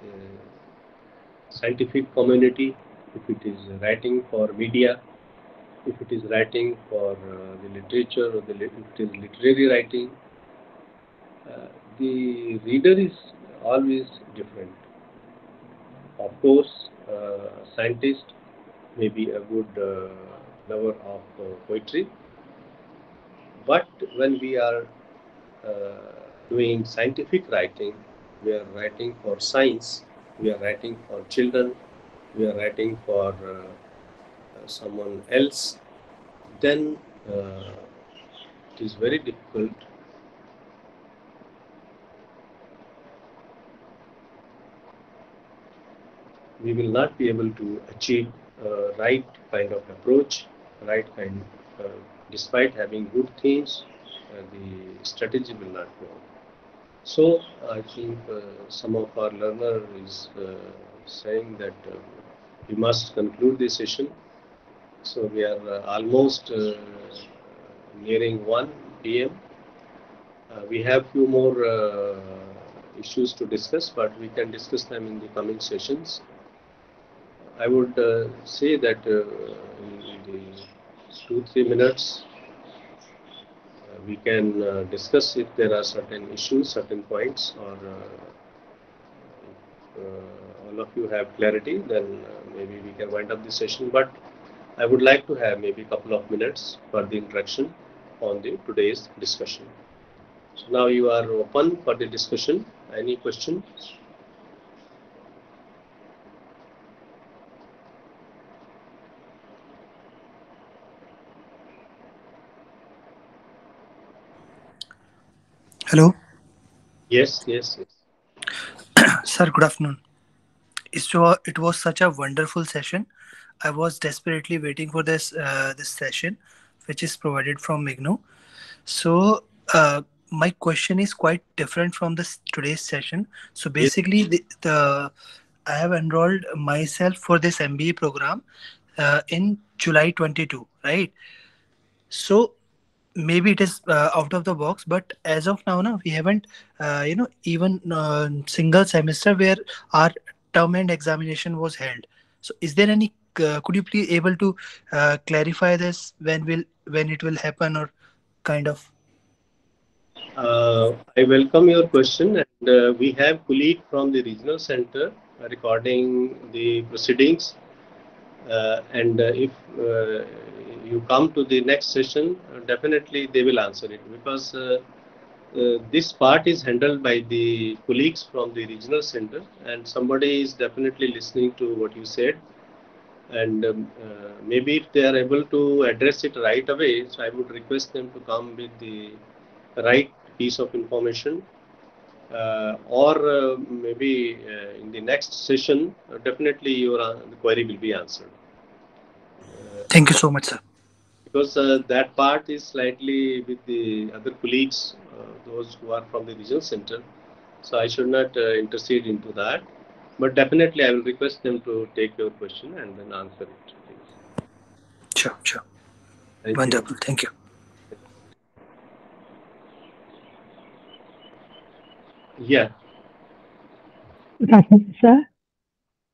C: uh, scientific community, if it is writing for media, if it is writing for uh, the literature or the, if it is literary writing, uh, the reader is always different. Of course, uh, scientist may be a good uh, lover of uh, poetry, but when we are uh, doing scientific writing, we are writing for science, we are writing for children, we are writing for uh, someone else, then uh, it is very difficult we will not be able to achieve uh, right kind of approach, right kind, uh, despite having good themes, uh, the strategy will not work. So I think uh, some of our learner is uh, saying that uh, we must conclude this session. So we are almost nearing 1 p.m. We have few more issues to discuss, but we can discuss them in the coming sessions. I would say that in the two three minutes we can uh, discuss if there are certain issues, certain points, or uh, uh, all of you have clarity, then maybe we can wind up the session. But I would like to have maybe a couple of minutes for the interaction on the today's discussion. So now you are open for the discussion. Any questions?
D: Hello.
C: Yes, yes,
D: yes. Sir, good afternoon. So it was such a wonderful session. I was desperately waiting for this uh, this session, which is provided from IGNOU. So uh, my question is quite different from this today's session. So basically, the, the I have enrolled myself for this MBA program uh, in July 22, right? So maybe it is uh, out of the box but as of now no, we haven't uh, you know even uh, single semester where our term end examination was held. So is there any uh, could you please able to uh, clarify this when will when it will happen or kind of?
C: Uh, i welcome your question and we have colleague from the regional center recording the proceedings and uh, if uh, you come to the next session, definitely they will answer it. Because this part is handled by the colleagues from the regional center and somebody is definitely listening to what you said. And um, uh, maybe if they are able to address it right away so i would request them to come with the right piece of information. uh, Uh, or uh, maybe uh, in the next session, uh, definitely your uh, query will be answered.
D: Thank you so much, sir.
C: Because that part is slightly with the other colleagues, those who are from the regional center. So I should not intercede into that. But definitely, I will request them to take your question and then answer it. Please.
D: Sure, sure. Thank Wonderful. You. Thank you.
C: Yeah.
E: Sir?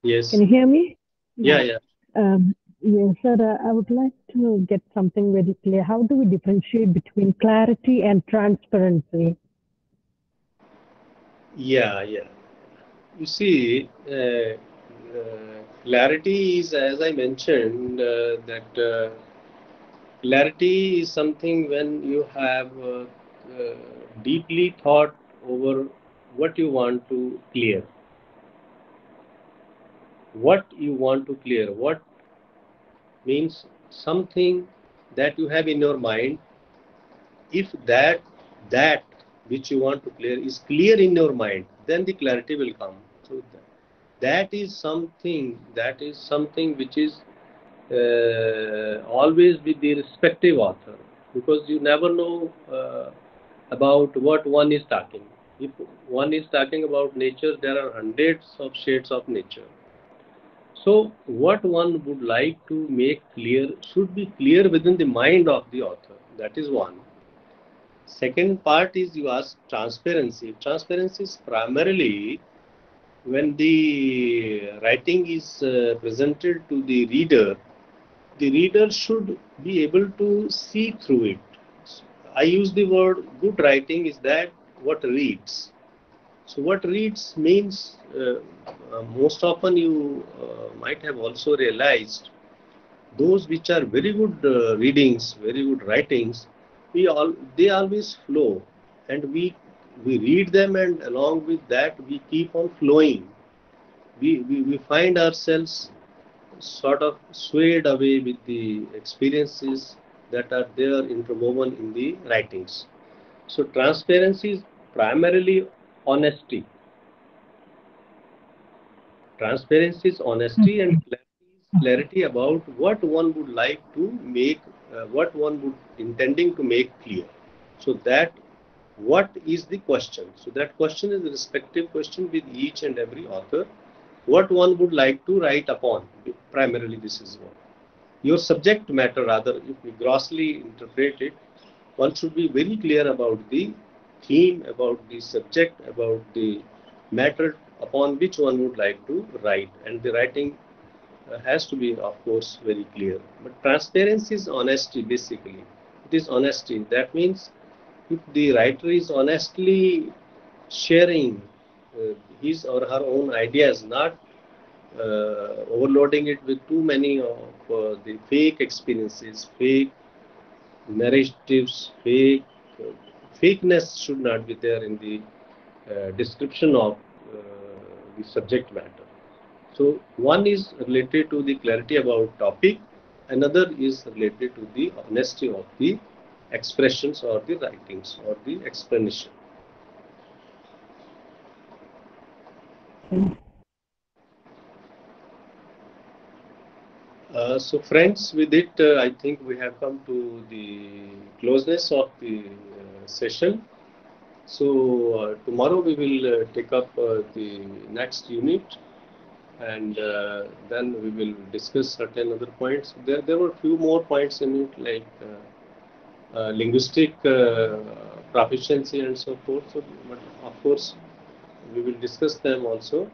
C: Yes.
E: Can you hear me?
C: Yeah, yeah.
E: Um, yes, sir. Uh, I would like to get something very clear. How do we differentiate between clarity and transparency?
C: Yeah, yeah. You see, uh, uh, clarity is, as I mentioned, uh, that uh, clarity is something when you have uh, deeply thought over what you want to clear. What you want to clear. What means something that you have in your mind. If that that which you want to clear is clear in your mind then the clarity will come. So that is something that is something which is uh, always with the respective author. Because you never know uh, about what one is talking if one is talking about nature, there are hundreds of shades of nature. So, what one would like to make clear should be clear within the mind of the author. That is one. Second part is you ask transparency. Transparency is primarily when the writing is uh, presented to the reader, the reader should be able to see through it. I use the word good writing is that what reads. So what reads means uh, uh, most often you uh, might have also realized those which are very good uh, readings, very good writings, we all they always flow, and we we read them, and along with that we keep on flowing. We we, we find ourselves sort of swayed away with the experiences that are there interwoven in the writings. So transparency is primarily honesty. Transparency is honesty and clarity clarity about what one would like to make, uh, what one would intending to make clear. So that what is the question? So that question is a respective question with each and every author. What one would like to write upon. Primarily this is what. Your subject matter rather, if we grossly interpret it, one should be very clear about the theme, about the subject, about the matter upon which one would like to write. And the writing uh, has to be, of course, very clear. But transparency is honesty, basically. It is honesty. That means if the writer is honestly sharing uh, his or her own ideas, not uh, overloading it with too many of uh, the fake experiences, fake narratives, fake fakeness should not be there in the uh, description of uh, the subject matter. So one is related to the clarity about topic, another is related to the honesty of the expressions or the writings or the explanation. Uh, so friends, with it, uh, I think we have come to the closeness of the uh, session. So uh, tomorrow we will uh, take up the next unit and then we will discuss certain other points. There, there were a few more points in it like linguistic proficiency and so forth. So, but of course, we will discuss them also.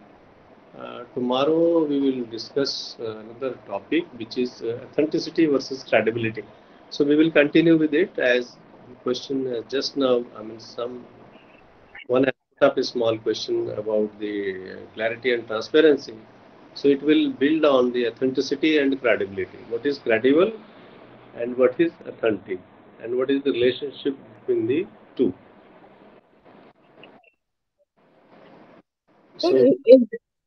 C: Uh, tomorrow we will discuss uh, another topic which is uh, authenticity versus credibility. So we will continue with it as the question just now. I mean, some one up a small question about the clarity and transparency. So it will build on the authenticity and credibility. What is credible and what is authentic and what is the relationship between the two.
B: So,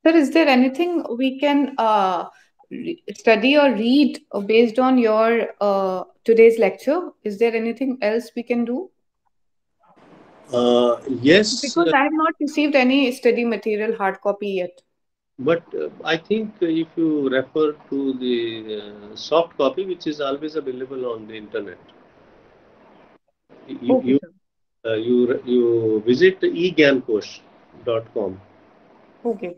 B: sir, is there anything we can uh, study or read based on your uh, today's lecture? Is there anything else we can do?
C: Uh, yes.
B: Because I have not received any study material hard copy yet.
C: But uh, I think if you refer to the uh, soft copy, which is always available on the internet, you
B: okay,
C: you, uh, you, you visit egyankosh.com.
B: Okay.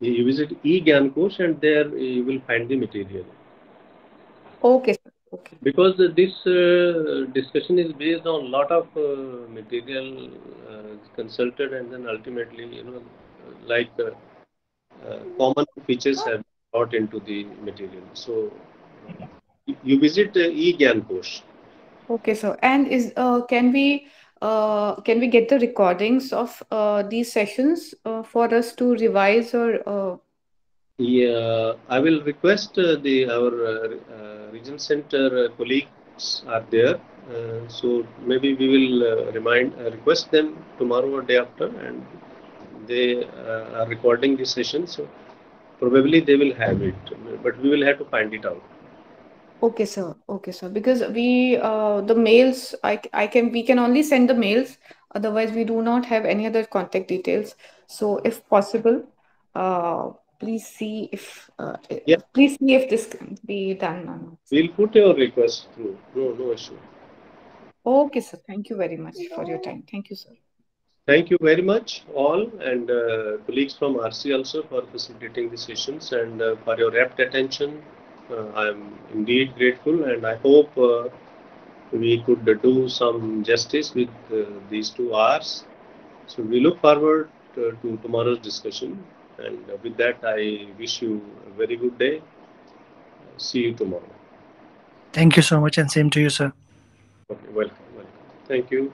C: You visit eGyankosh and there you will find the material.
B: Okay. Okay.
C: Because this uh, discussion is based on lot of uh, material uh, consulted and then ultimately, you know, like uh, uh, common features have brought into the material. So you visit uh, eGyankosh.
B: Okay, so and is can we Uh, can we get the recordings of uh, these sessions uh, for us to revise or
C: yeah, I will request uh, the our uh, uh, region center colleagues are there, so maybe we will remind request them tomorrow or day after, and they are recording the session. So probably they will have it, but we will have to find it out.
B: Okay, sir. Okay, sir. Because we uh, the mails I I can we can only send the mails. Otherwise, we do not have any other contact details. So, if possible, uh, please see if uh, yeah. please see if this can be done.
C: We'll put your request through. No, no issue.
B: Okay, sir. Thank you very much for your time. Thank you, sir.
C: Thank you very much, all, and uh, colleagues from RC also for facilitating the sessions and uh, for your rapt attention. Uh, I am indeed grateful, and I hope uh, we could do some justice with uh, these two hours. So we look forward to tomorrow's discussion. And with that, I wish you a very good day. See you tomorrow.
D: Thank you so much, and same to you, sir.
C: Okay, welcome. welcome. Thank you.